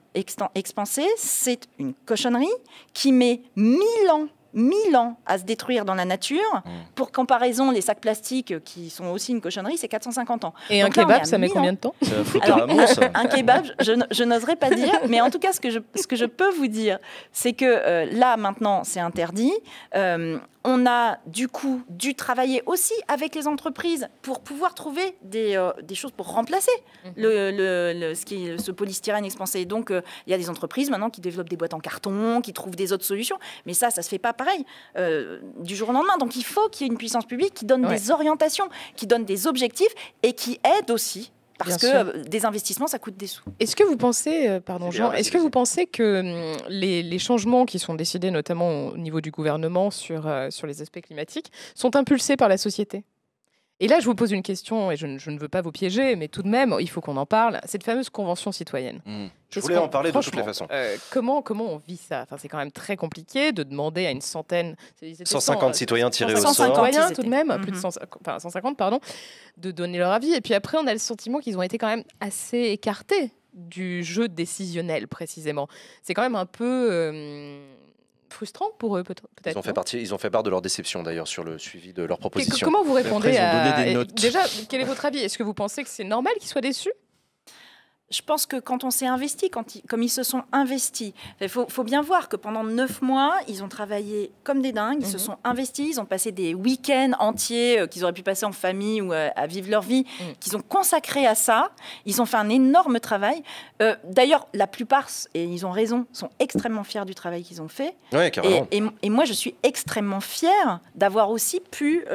expansé, c'est une cochonnerie qui met 1000 ans, 1000 ans à se détruire dans la nature. Mmh. Pour comparaison, les sacs plastiques, qui sont aussi une cochonnerie, c'est 450 ans. Et un là, kebab, ça met 1000 combien de temps Alors, un kebab, je, je n'oserais pas dire, mais en tout cas, ce que je, ce que je peux vous dire, c'est que euh, là, maintenant, c'est interdit. Euh, on a du coup dû travailler aussi avec les entreprises pour pouvoir trouver des, euh, des choses pour remplacer le, le- le- ce, qui est ce polystyrène expansé. Donc, euh, il y a des entreprises maintenant qui développent des boîtes en carton, qui trouvent des autres solutions. Mais ça, ça se fait pas pareil euh, du jour au lendemain. Donc, il faut qu'il y ait une puissance publique qui donne Ouais. des orientations, qui donne des objectifs et qui aide aussi. Parce Bien que sûr. euh, des investissements, ça coûte des sous. Est-ce que vous pensez, euh, pardon Jean, est-ce que vous pensez que hum, les, les changements qui sont décidés notamment au niveau du gouvernement sur, euh, sur les aspects climatiques sont impulsés par la société? Et là, je vous pose une question, et je, ne- je ne veux pas vous piéger, mais tout de même, il faut qu'on en parle. Cette fameuse convention citoyenne. Mmh. Je voulais en parler de toutes les façons. euh, comment, comment on vit ça? Enfin, C'est quand même très compliqué de demander à une centaine... c'est- c'était 150 cent, euh, citoyens tirés au 150 sort. citoyens ils tout de même, plus de Mhm. 100 enfin, 150, pardon, de donner leur avis. Et puis après, on a le sentiment qu'ils ont été quand même assez écartés du jeu décisionnel, précisément. C'est quand même un peu euh, frustrant pour eux, peut- peut-être. Ils ont, fait partie, ils ont fait part de leur déception d'ailleurs sur le suivi de leurs Que- propositions. Comment vous répondez ils ont à... donné des et notes. Déjà, quel est votre avis? Est-ce que vous pensez que c'est normal qu'ils soient déçus? Je pense que quand on s'est investi, quand ils- comme ils se sont investis, il faut, faut bien voir que pendant neuf mois, ils ont travaillé comme des dingues, ils se Mhm. sont investis, ils ont passé des week-ends entiers euh, qu'ils auraient pu passer en famille ou euh, à vivre leur vie, Mhm. qu'ils ont consacré à ça. Ils ont fait un énorme travail. Euh, D'ailleurs, la plupart, et ils ont raison, sont extrêmement fiers du travail qu'ils ont fait. Ouais, Et, carrément. et- et moi, je suis extrêmement fière d'avoir aussi pu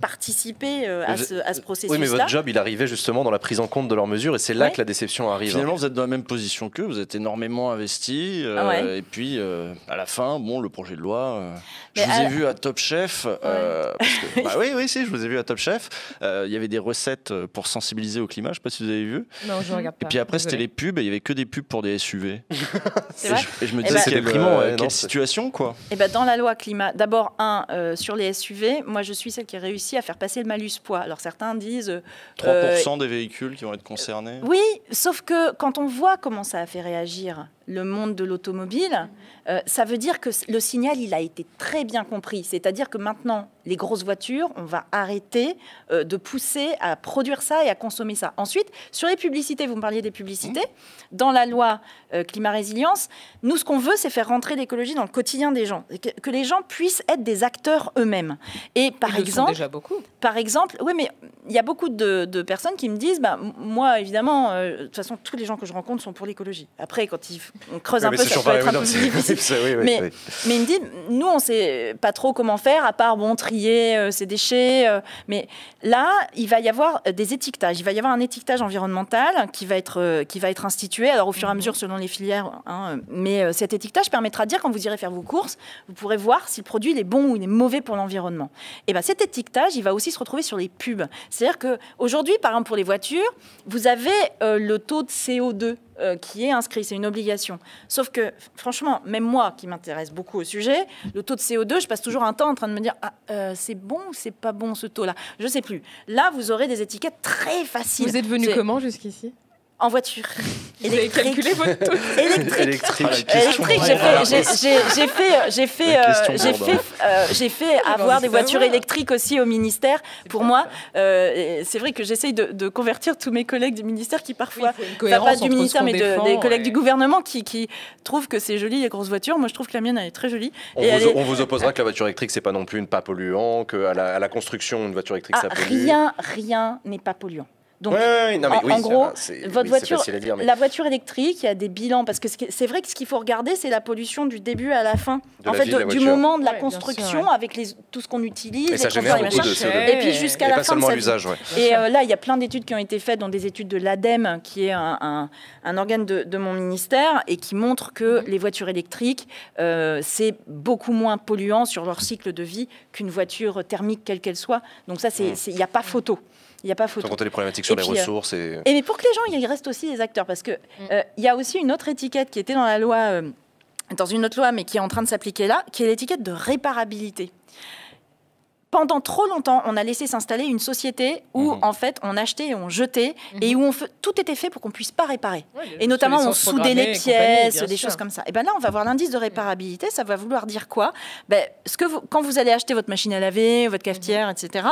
participer à, ce, à ce Oui, mais votre job, il arrivait justement dans la prise en compte de leurs mesures et c'est là Ouais. que la déception arrive. Finalement, vous êtes dans la même position qu'eux, vous êtes énormément investi. euh, Ah ouais. Et puis, euh, à la fin, bon, le projet de loi. euh, je vous à ai vu à Top Chef. euh, parce que- bah oui, oui, si, je vous ai vu à Top Chef. Euh, Il y avait des recettes pour sensibiliser au climat, je sais pas si vous avez vu. Non, je regarde pas. Et puis après, c'était les pubs et il y avait que des pubs pour des SUV. C'est Et vrai je, et je me Eh disais, ben- C'est déprimant, euh, ouais, non, quelle situation, quoi. Eh ben, dans la loi climat, d'abord, un, euh, sur les SUV, moi je suis celle qui a réussi à faire passer le malus poids. Alors certains disent. euh, 3% des véhicules qui vont être concernés. oui, sauf que quand on voit comment ça a fait réagir le monde de l'automobile, euh, ça veut dire que le signal, il a été très bien compris. C'est-à-dire que maintenant, les grosses voitures, on va arrêter euh, de pousser à produire ça et à consommer ça. Ensuite, sur les publicités, vous me parliez des publicités, dans la loi euh, climat résilience, nous, ce qu'on veut, c'est faire rentrer l'écologie dans le quotidien des gens, que, que les gens puissent être des acteurs eux-mêmes. Et par Ils le sont exemple, déjà beaucoup. par exemple, oui, mais il y a beaucoup de, de personnes qui me disent, bah, moi, évidemment, de toute façon, tous les gens que je rencontre sont pour l'écologie. Après, quand ils, on creuse Oui, un mais peu, ça peut être un peu difficile. c'est- oui, oui, Mais- oui. Mais ils me disent, nous, on sait pas trop comment faire, à part bon trier euh, ces déchets. euh, mais là, il va y avoir euh, des étiquetages. Il va y avoir un étiquetage environnemental qui va être euh, qui va être institué. Alors au fur et à mesure, selon les filières. hein, mais euh, cet étiquetage permettra de dire quand vous irez faire vos courses, vous pourrez voir si le produit il est bon ou il est mauvais pour l'environnement. Et ben cet étiquetage, il va aussi se retrouver sur les pubs. C'est-à-dire que aujourd'hui, par exemple pour les voitures, vous avez euh, le taux de CO2 euh, qui est inscrit, c'est une obligation. Sauf que, franchement, même moi qui m'intéresse beaucoup au sujet, le taux de CO2, je passe toujours un temps en train de me dire ah, euh, c'est bon ou c'est pas bon ce taux-là? Je sais plus. Là, vous aurez des étiquettes très faciles. Vous êtes venu comment jusqu'ici? En voiture. Vous avez calculé votre taux électrique. Électrique. Ah, Électrique, j'ai fait, j'ai- fait, j'ai fait, La euh, j'ai fait, euh, fait avoir des voitures électriques aussi au ministère. Pour moi, euh, c'est vrai que j'essaye de, de convertir tous mes collègues du ministère qui parfois, pas du ministère, mais de- défend des collègues du gouvernement qui, qui trouvent que c'est joli les grosses voitures. Moi, je trouve que la mienne elle est très jolie. On, vous, est- on vous opposera que la voiture électrique, c'est pas non plus une pas polluant, qu'à la, à la construction, une voiture électrique, Ah, ça pollue. rien, rien n'est pas polluant. Donc, Ouais, ouais, ouais, non, mais en- oui, en c'est- gros, c'est- votre oui, voiture, c'est facile à dire, mais la voiture électrique, il y a des bilans parce que c'est vrai que ce qu'il faut regarder, c'est la pollution du début à la fin. De en la fait, de du moment de la Ouais, bien sûr, construction ouais. avec les, tout ce qu'on utilise, Et ça les de machins. CO2. Et puis jusqu'à la pas fin de l'usage, ouais. Et euh, là, il y a plein d'études qui ont été faites, dans des études de l'ADEME, qui est un, un- un organe de, de mon ministère, et qui montrent que les voitures électriques, euh, c'est beaucoup moins polluant sur leur cycle de vie qu'une voiture thermique, quelle qu'elle soit. Donc ça, c'est- c'est- il n'y a pas photo. Il n'y a pas Sans photo. compter les problématiques sur Et les puis, euh, ressources. Et... Et mais pour que les gens, il reste aussi des acteurs, parce que euh, il y a aussi une autre étiquette qui était dans la loi, euh, dans une autre loi, mais qui est en train de s'appliquer là, qui est l'étiquette de réparabilité. Pendant trop longtemps, on a laissé s'installer une société où, Mhm. en fait, on achetait et on jetait, et où on tout était fait pour qu'on puisse pas réparer. Et Et notamment, on soudait les pièces, des choses comme ça. Et ben là, on va voir l'indice de Mm. réparabilité. Ça va vouloir dire quoi? Ben, ce que vous- Quand vous allez acheter votre machine à laver, votre cafetière, etc.,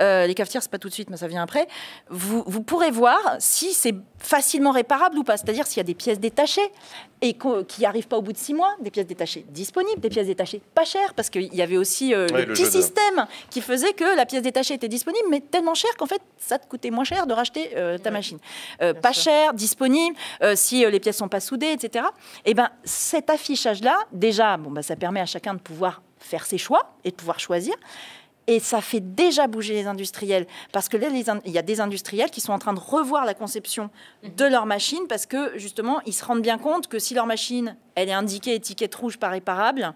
euh, les cafetières, c'est pas tout de suite, mais ça vient après, vous, vous pourrez voir si c'est facilement réparable ou pas. C'est-à-dire s'il y a des pièces détachées et qui n'arrivent pas au bout de six mois, des pièces détachées disponibles, des pièces détachées pas chères, parce qu'il y avait aussi euh, Ouais, le, le petit système qui faisait que la pièce détachée était disponible, mais tellement chère qu'en fait, ça te coûtait moins cher de racheter euh, ta machine. Euh, pas sûr. cher, disponible, euh, si les pièces sont pas soudées, etc. Et ben cet affichage-là, déjà, bon, bah, ça permet à chacun de pouvoir faire ses choix et de pouvoir choisir. Et ça fait déjà bouger les industriels. Parce que là, il y a des industriels qui sont en train de revoir la conception de leur machine parce que, justement, ils se rendent bien compte que si leur machine, elle est indiquée étiquette rouge pas réparable,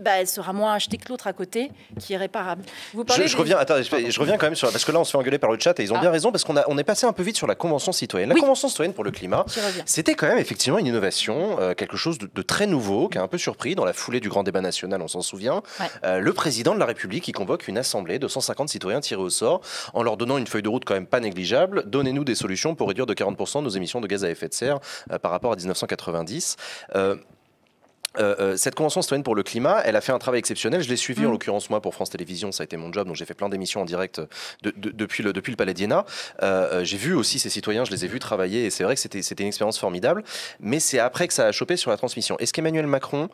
bah, elle sera moins achetée que l'autre à côté qui est réparable. Vous Je, parlez je des- reviens, attends, je, je reviens quand même sur parce que là on se fait engueuler par le chat et ils ont Ah. bien raison parce qu'on on est passé un peu vite sur la convention citoyenne. La Oui. convention citoyenne pour le climat. C'était quand même effectivement une innovation, euh, quelque chose de, de très nouveau, qui a un peu surpris dans la foulée du grand débat national, on s'en souvient. Ouais. Euh, le président de la République qui convoque une assemblée de 150 citoyens tirés au sort en leur donnant une feuille de route quand même pas négligeable. Donnez-nous des solutions pour réduire de 40% nos émissions de gaz à effet de serre euh, par rapport à 1990. Euh, euh, euh, cette convention citoyenne pour le climat, elle a fait un travail exceptionnel. Je l'ai suivi Mm. en l'occurrence moi pour France Télévisions, ça a été mon job, donc j'ai fait plein d'émissions en direct de- de- depuis, le, depuis le Palais d'Iéna. Euh, euh, j'ai vu aussi ces citoyens, je les ai vus travailler et c'est vrai que c'était une expérience formidable. Mais c'est après que ça a chopé sur la transmission. Est-ce qu'Emmanuel Macron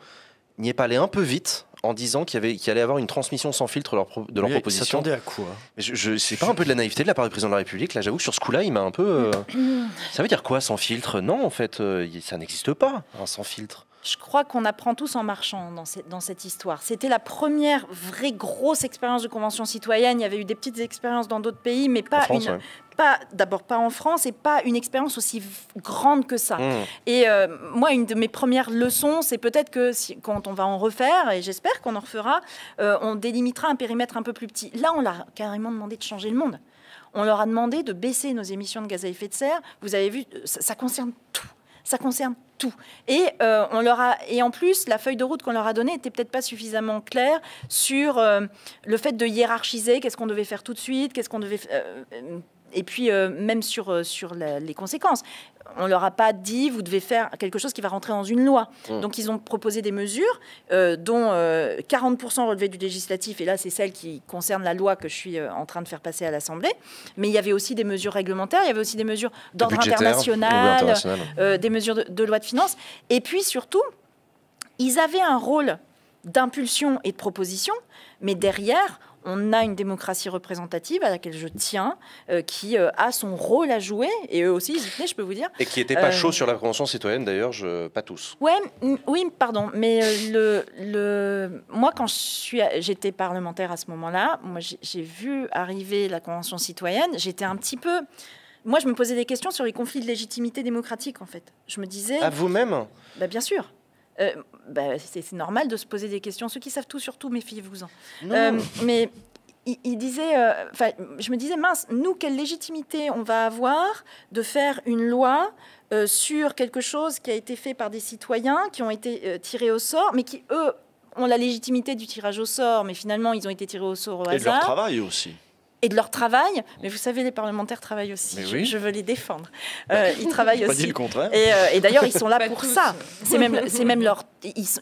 n'y est pas allé un peu vite en disant qu'il y allait avoir une transmission sans filtre de leur, pro- de leur Oui, proposition s'attendait à quoi? Je, je- C'est pas un peu de la naïveté de la part du président de la République Là, j'avoue que sur ce coup-là, il m'a un peu. euh, Ça veut dire quoi sans filtre? Non, en fait, euh, ça n'existe pas, un sans filtre. Je crois qu'on apprend tous en marchant dans cette, dans cette histoire. C'était la première vraie grosse expérience de convention citoyenne. Il y avait eu des petites expériences dans d'autres pays, mais pas France, une, ouais. pas d'abord pas en France et pas une expérience aussi grande que ça. Mmh. Et euh, moi, une de mes premières leçons, c'est peut-être que si- quand on va en refaire, et j'espère qu'on en refera, euh, on délimitera un périmètre un peu plus petit. Là, on l'a carrément demandé de changer le monde. On leur a demandé de baisser nos émissions de gaz à effet de serre. Vous avez vu, ça, ça concerne tout. Ça concerne euh, et en plus, la feuille de route qu'on leur a donnée était peut-être pas suffisamment claire sur euh, le fait de hiérarchiser, qu'est-ce qu'on devait faire tout de suite, qu'est-ce qu'on devait... et puis, euh, même sur, euh, sur la- les conséquences. On leur a pas dit, vous devez faire quelque chose qui va rentrer dans une loi. Mm. Donc, ils ont proposé des mesures, euh, dont euh, 40% relevaient du législatif. Et là, c'est celle qui concerne la loi que je suis en train de faire passer à l'Assemblée. Mais il y avait aussi des mesures réglementaires, il y avait aussi des mesures d'ordre international, international. des mesures de, de loi de finances. Et puis surtout, ils avaient un rôle d'impulsion et de proposition, mais derrière, on a une démocratie représentative à laquelle je tiens, euh, qui euh, a son rôle à jouer, et eux aussi, ils y tenaient, je peux vous dire. Et qui n'était pas Euh, chaud sur la convention citoyenne d'ailleurs, je... pas tous. Ouais, oui, pardon, mais euh, le, le, moi, quand j'étais parlementaire à ce moment-là, moi, j'ai vu arriver la Convention citoyenne, j'étais un petit peu... Moi, je me posais des questions sur les conflits de légitimité démocratique, en fait. Je me disais... À vous-même? Bah, bien sûr. Euh, bah, c'est normal de se poser des questions. Ceux qui savent tout sur tout, méfiez-vous-en. Euh, mais il, il disait, euh, je me disais, mince, nous, quelle légitimité on va avoir de faire une loi sur quelque chose qui a été fait par des citoyens qui ont été tirés au sort, mais qui, eux, ont la légitimité du tirage au sort, mais finalement, ils ont été tirés au sort au Et de leur hasard. travail aussi. Et de leur travail. Mais vous savez, les parlementaires travaillent aussi. Mais Je- oui. je, veux les défendre. Euh, ils travaillent Pas dit aussi. le contraire. Et, euh, et d'ailleurs, ils sont là Pas pour tous. ça. C'est même, c'est même leur.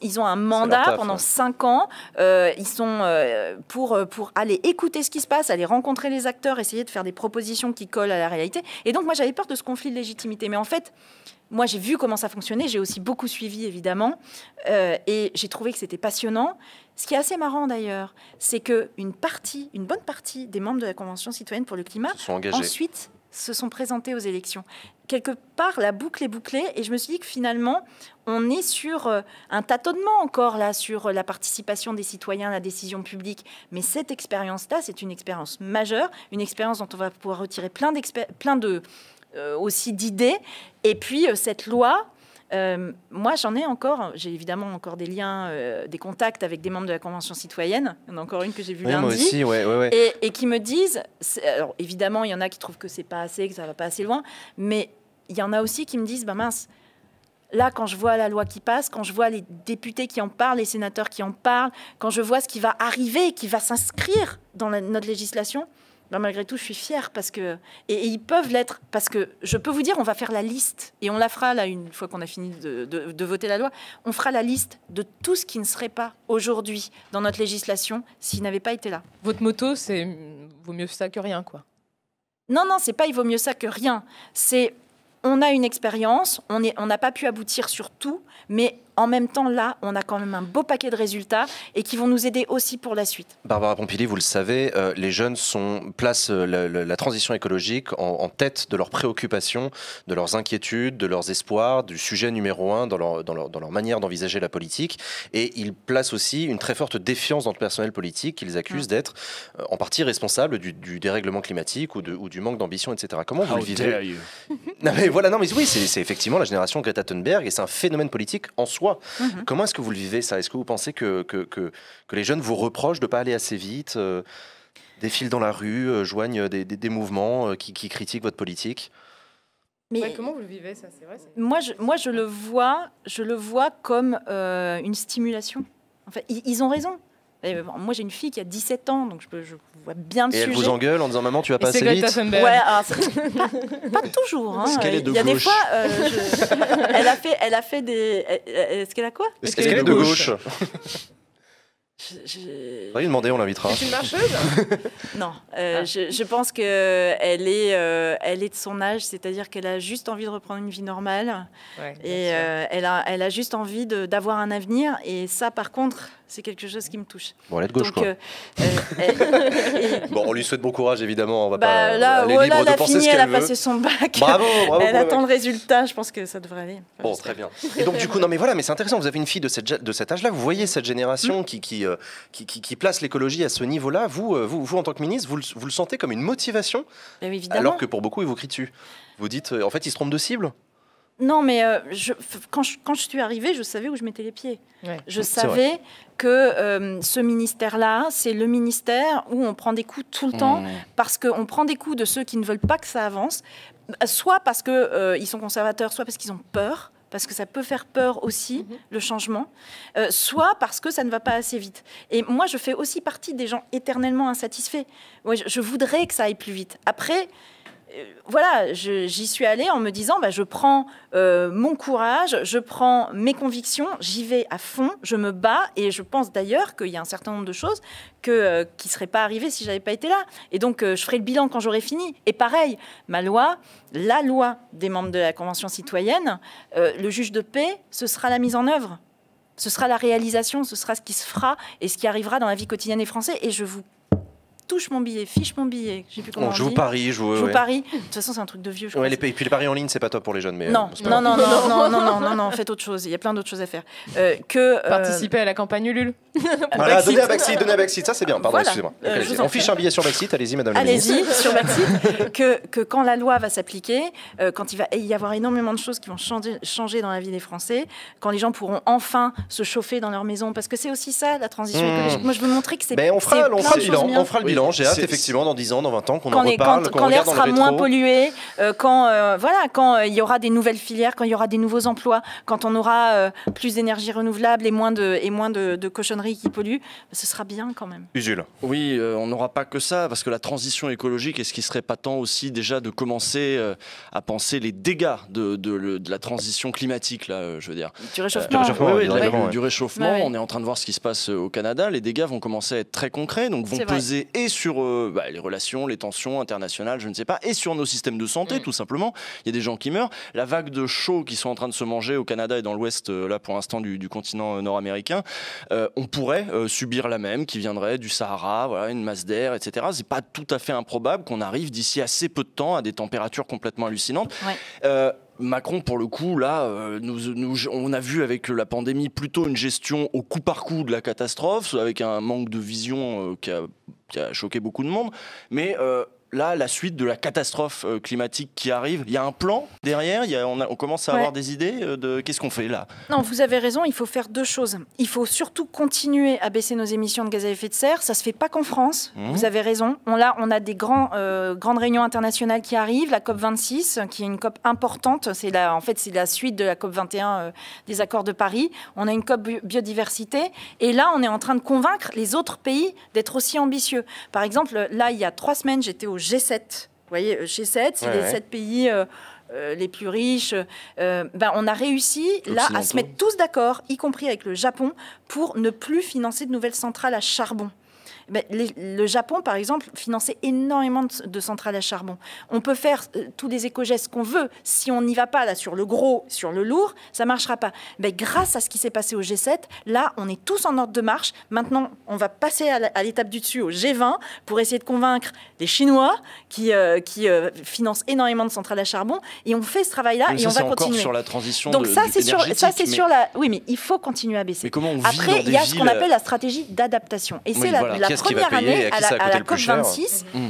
Ils, ont un mandat taf, pendant ouais. cinq ans. Euh, ils sont euh, pour pour aller écouter ce qui se passe, aller rencontrer les acteurs, essayer de faire des propositions qui collent à la réalité. Et donc, moi, j'avais peur de ce conflit de légitimité. Mais en fait. Moi, j'ai vu comment ça fonctionnait. J'ai aussi beaucoup suivi, évidemment, Euh, et j'ai trouvé que c'était passionnant. Ce qui est assez marrant d'ailleurs, c'est que une partie, une bonne partie des membres de la Convention citoyenne pour le climat se sont engagés. ensuite se sont présentés aux élections. Quelque part, la boucle est bouclée et je me suis dit que finalement, on est sur euh, un tâtonnement encore là, sur euh, la participation des citoyens à la décision publique. Mais cette expérience-là, c'est une expérience majeure, une expérience dont on va pouvoir retirer plein, plein de, aussi d'idées. Et puis, euh, cette loi, euh, moi, j'en ai encore, j'ai évidemment encore des liens, euh, des contacts avec des membres de la Convention citoyenne. Il y en a encore une que j'ai vue Oui, lundi moi aussi, ouais, ouais, ouais. et, et qui me disent, alors évidemment, il y en a qui trouvent que c'est pas assez, que ça va pas assez loin, mais il y en a aussi qui me disent, bah mince, là, quand je vois la loi qui passe, quand je vois les députés qui en parlent, les sénateurs qui en parlent, quand je vois ce qui va arriver, qui va s'inscrire dans la- notre législation, bah, malgré tout, je suis fière parce que et, et ils peuvent l'être parce que je peux vous dire, on va faire la liste et on la fera là une fois qu'on a fini de, de- de voter la loi, on fera la liste de tout ce qui ne serait pas aujourd'hui dans notre législation s'il n'avait pas été là. Votre moto, c'est vaut mieux ça que rien, quoi. Non, non, c'est pas il vaut mieux ça que rien. C'est on a une expérience, on est- on n'a pas pu aboutir sur tout, mais en même temps, là, on a quand même un beau paquet de résultats et qui vont nous aider aussi pour la suite. Barbara Pompili, vous le savez, euh, les jeunes sont, placent euh, la, la- la transition écologique en, en tête de leurs préoccupations, de leurs inquiétudes, de leurs espoirs, du sujet numéro un dans leur, dans leur, dans leur manière d'envisager la politique. Et ils placent aussi une très forte défiance dans le personnel politique qu'ils accusent d'être euh, en partie responsable du, du dérèglement climatique ou, de- ou du manque d'ambition, etc. Comment vous How le vivez dare you. Non mais voilà, non mais oui, c'est effectivement la génération Greta Thunberg et c'est un phénomène politique en soi. Mhm. Comment est-ce que vous le vivez ça? Est-ce que vous pensez que, que, que, que les jeunes vous reprochent de pas aller assez vite, euh, défilent dans la rue, euh, joignent des, des- des mouvements euh, qui, qui critiquent votre politique? Mais Ouais, comment vous le vivez, ça? C'est vrai. moi, je, moi, je le vois, je le vois comme euh, une stimulation. En fait, ils, ils ont raison. Et, bon, moi, j'ai une fille qui a 17 ans, donc je, peux- je vois bien le Et elle sujet. vous engueule en disant maman tu vas Et pas assez vite. Ouais, alors, c'est- pas, pas toujours. hein. Est-ce qu'elle est de Il y a des gauche fois, euh, je- elle a fait, elle a fait des. Est-ce qu'elle a quoi? Est-ce qu'elle est de gauche, Je- je- Va lui demander, on l'invitera. C'est une marcheuse? Non, euh, Ah. je, je pense que elle est, euh, elle est de son âge, c'est-à-dire qu'elle a juste envie de reprendre une vie normale Ouais, et euh, elle a, elle a juste envie d'avoir un avenir. Et ça, par contre, c'est quelque chose qui me touche. Bon, elle est de gauche Donc, quoi. euh, euh, et- Bon, on lui souhaite bon courage évidemment. On va bah, pas. là, elle est oh, libre de a penser fini, ce elle a passé son bac. Bravo, bravo. elle attend le résultat. Je pense que ça devrait aller. Bon, très bien. Et donc, du coup, non, mais voilà, mais c'est intéressant. Vous avez une fille de, cette, de cet âge-là. Vous voyez cette génération qui, qui, euh, qui, qui- qui place l'écologie à ce niveau-là. Vous, vous, vous, en tant que ministre, vous le, vous le sentez comme une motivation, évidemment. alors que pour beaucoup, ils vous crient dessus. Vous dites, en fait, ils se trompent de cible Non, mais euh, je, quand, je, quand je suis arrivée, je savais où je mettais les pieds. Ouais. Je savais que euh, ce ministère-là, c'est le ministère où on prend des coups tout le temps, Mmh. parce qu'on prend des coups de ceux qui ne veulent pas que ça avance, soit parce qu'ils sont conservateurs, soit parce qu'ils ont peur, parce que ça peut faire peur aussi, Mhm. le changement, euh, soit parce que ça ne va pas assez vite. Et moi, je fais aussi partie des gens éternellement insatisfaits. Moi, je, je voudrais que ça aille plus vite. Après, euh, voilà, je- j'y suis allée en me disant, bah, je prends euh, mon courage, je prends mes convictions, j'y vais à fond, je me bats, et je pense d'ailleurs qu'il y a un certain nombre de choses euh, qui ne seraient pas arrivées si j'avais pas été là. Et donc, euh, je ferai le bilan quand j'aurai fini. Et pareil, ma loi, la loi des membres de la Convention citoyenne, euh, le juge de paix, ce sera la mise en œuvre. Ce sera la réalisation, ce sera ce qui se fera et ce qui arrivera dans la vie quotidienne des Français. Et je vous touche mon billet, fiche mon billet. Je sais plus comment Bon, on Je vous dit. parie, je vous. Je vous ouais. parie. De toute façon, c'est un truc de vieux. Je Ouais, les, et puis les paris en ligne, c'est pas top pour les jeunes. Mais, Non, euh, non, non, non, non, non, non, non, non, faites autre chose. Il y a plein d'autres choses à faire. Euh, que euh, Participer à la campagne Ulule. Voilà, donnez à Backseat, donnez à ça c'est bien. Pardon, Voilà. excusez-moi. Euh, en On fiche prie. un billet sur Backseat, allez-y, madame la ministre. Allez-y sur Backseat, que, que quand la loi va s'appliquer, euh, quand il va y avoir énormément de choses qui vont changer, changer dans la vie des Français, quand les gens pourront enfin se chauffer dans leur maison, parce que c'est aussi ça la transition Mmh. écologique. Moi, je veux montrer que c'est. Ben, on fera, on fera le bilan. On fera le Oui, bilan. J'ai hâte, c'est- effectivement, dans 10 ans, dans 20 ans, qu'on en reparle, quand- quand l'air sera le moins pollué, euh, quand euh, voilà, quand euh, il y aura des nouvelles filières, quand il y aura des nouveaux emplois, quand on aura euh, plus d'énergie renouvelable et moins de et moins de, de cochonneries qui polluent, ce sera bien quand même. Usul. Oui, euh, on n'aura pas que ça, parce que la transition écologique, est-ce qu'il serait pas temps aussi déjà de commencer euh, à penser les dégâts de, de la transition climatique, là, euh, je veux dire? Du réchauffement. du réchauffement, Oui, du réchauffement. Ouais, ouais. On est en train de voir ce qui se passe au Canada. Les dégâts vont commencer à être très concrets, donc vont peser et sur euh, bah, les relations, les tensions internationales, je ne sais pas, et sur nos systèmes de santé, Mm. tout simplement. Il y a des gens qui meurent. La vague de chaud qui sont en train de se manger au Canada et dans l'ouest, euh, là pour l'instant, du, du continent euh, nord-américain, on pourrait subir la même, qui viendrait du Sahara, voilà, une masse d'air, etc. C'est pas tout à fait improbable qu'on arrive d'ici assez peu de temps à des températures complètement hallucinantes. Ouais. Macron, pour le coup, là, euh, nous- on a vu avec la pandémie plutôt une gestion au coup par coup de la catastrophe, avec un manque de vision euh, qui, a, qui a choqué beaucoup de monde. Mais euh, là, la suite de la catastrophe euh, climatique qui arrive, il y a un plan derrière, y a- on, a- on commence à Ouais. avoir des idées euh, de qu'est-ce qu'on fait là? Non, vous avez raison, il faut faire deux choses. Il faut surtout continuer à baisser nos émissions de gaz à effet de serre. Ça se fait pas qu'en France. Mhm. Vous avez raison. On, là, on a des grands, euh, grandes réunions internationales qui arrivent. La COP 26, qui est une COP importante. C'est la, en fait, c'est la suite de la COP 21 euh, des accords de Paris. On a une COP bi- biodiversité. Et là, on est en train de convaincre les autres pays d'être aussi ambitieux. Par exemple, là, il y a trois semaines, j'étais au G7. Vous voyez, euh, G7, c'est Ouais, les ouais. sept pays. euh, euh, les plus riches, euh, ben, on a réussi là à se mettre tous d'accord, y compris avec le Japon, pour ne plus financer de nouvelles centrales à charbon. Ben, les- le Japon, par exemple, finançait énormément de, de centrales à charbon. On peut faire euh, tous les éco-gestes qu'on veut. Si on n'y va pas là sur le gros, sur le lourd, ça marchera pas. Ben, grâce à ce qui s'est passé au G7, là, on est tous en ordre de marche. Maintenant, on va passer à l'étape du dessus, au G20, pour essayer de convaincre les Chinois qui, euh, qui euh, financent énormément de centrales à charbon. Et on fait ce travail-là et ça, on va continuer. sur la transition Donc de- ça, c'est sur, ça, énergétique, c'est mais- sur la. Oui, mais il faut continuer à baisser. Mais comment on vit Après, il y a ce qu'on appelle la stratégie d'adaptation. Et Oui, c'est la, voilà. la Va première année à qui à ça la, a à coûté la le plus cher COP26 Mm.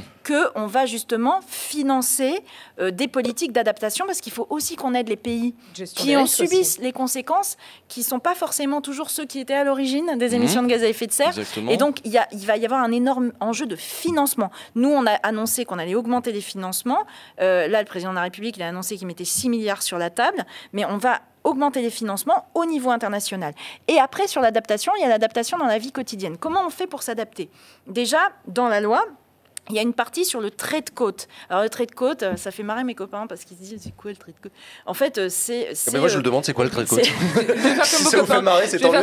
qu'on va justement financer euh, des politiques d'adaptation parce qu'il faut aussi qu'on aide les pays Gestion qui en aussi. subissent les conséquences, qui ne sont pas forcément toujours ceux qui étaient à l'origine des émissions Mhm. de gaz à effet de serre. Exactement. Et donc, il, y a- il va y avoir un énorme enjeu de financement. Nous, on a annoncé qu'on allait augmenter les financements. Euh, là, le président de la République il a annoncé qu'il mettait 6 milliards sur la table, mais on va augmenter les financements au niveau international. Et après, sur l'adaptation, il y a l'adaptation dans la vie quotidienne. Comment on fait pour s'adapter? Déjà, dans la loi, il y a une partie sur le trait de côte. Alors le trait de côte, euh, ça fait marrer mes copains parce qu'ils se disent c'est quoi le trait de côte En fait, euh, c'est Ah, mais moi, je euh, le demande, c'est quoi le trait de côte c'est- Je vais faire comme Si ça vous fait marrer, c'est tant mieux.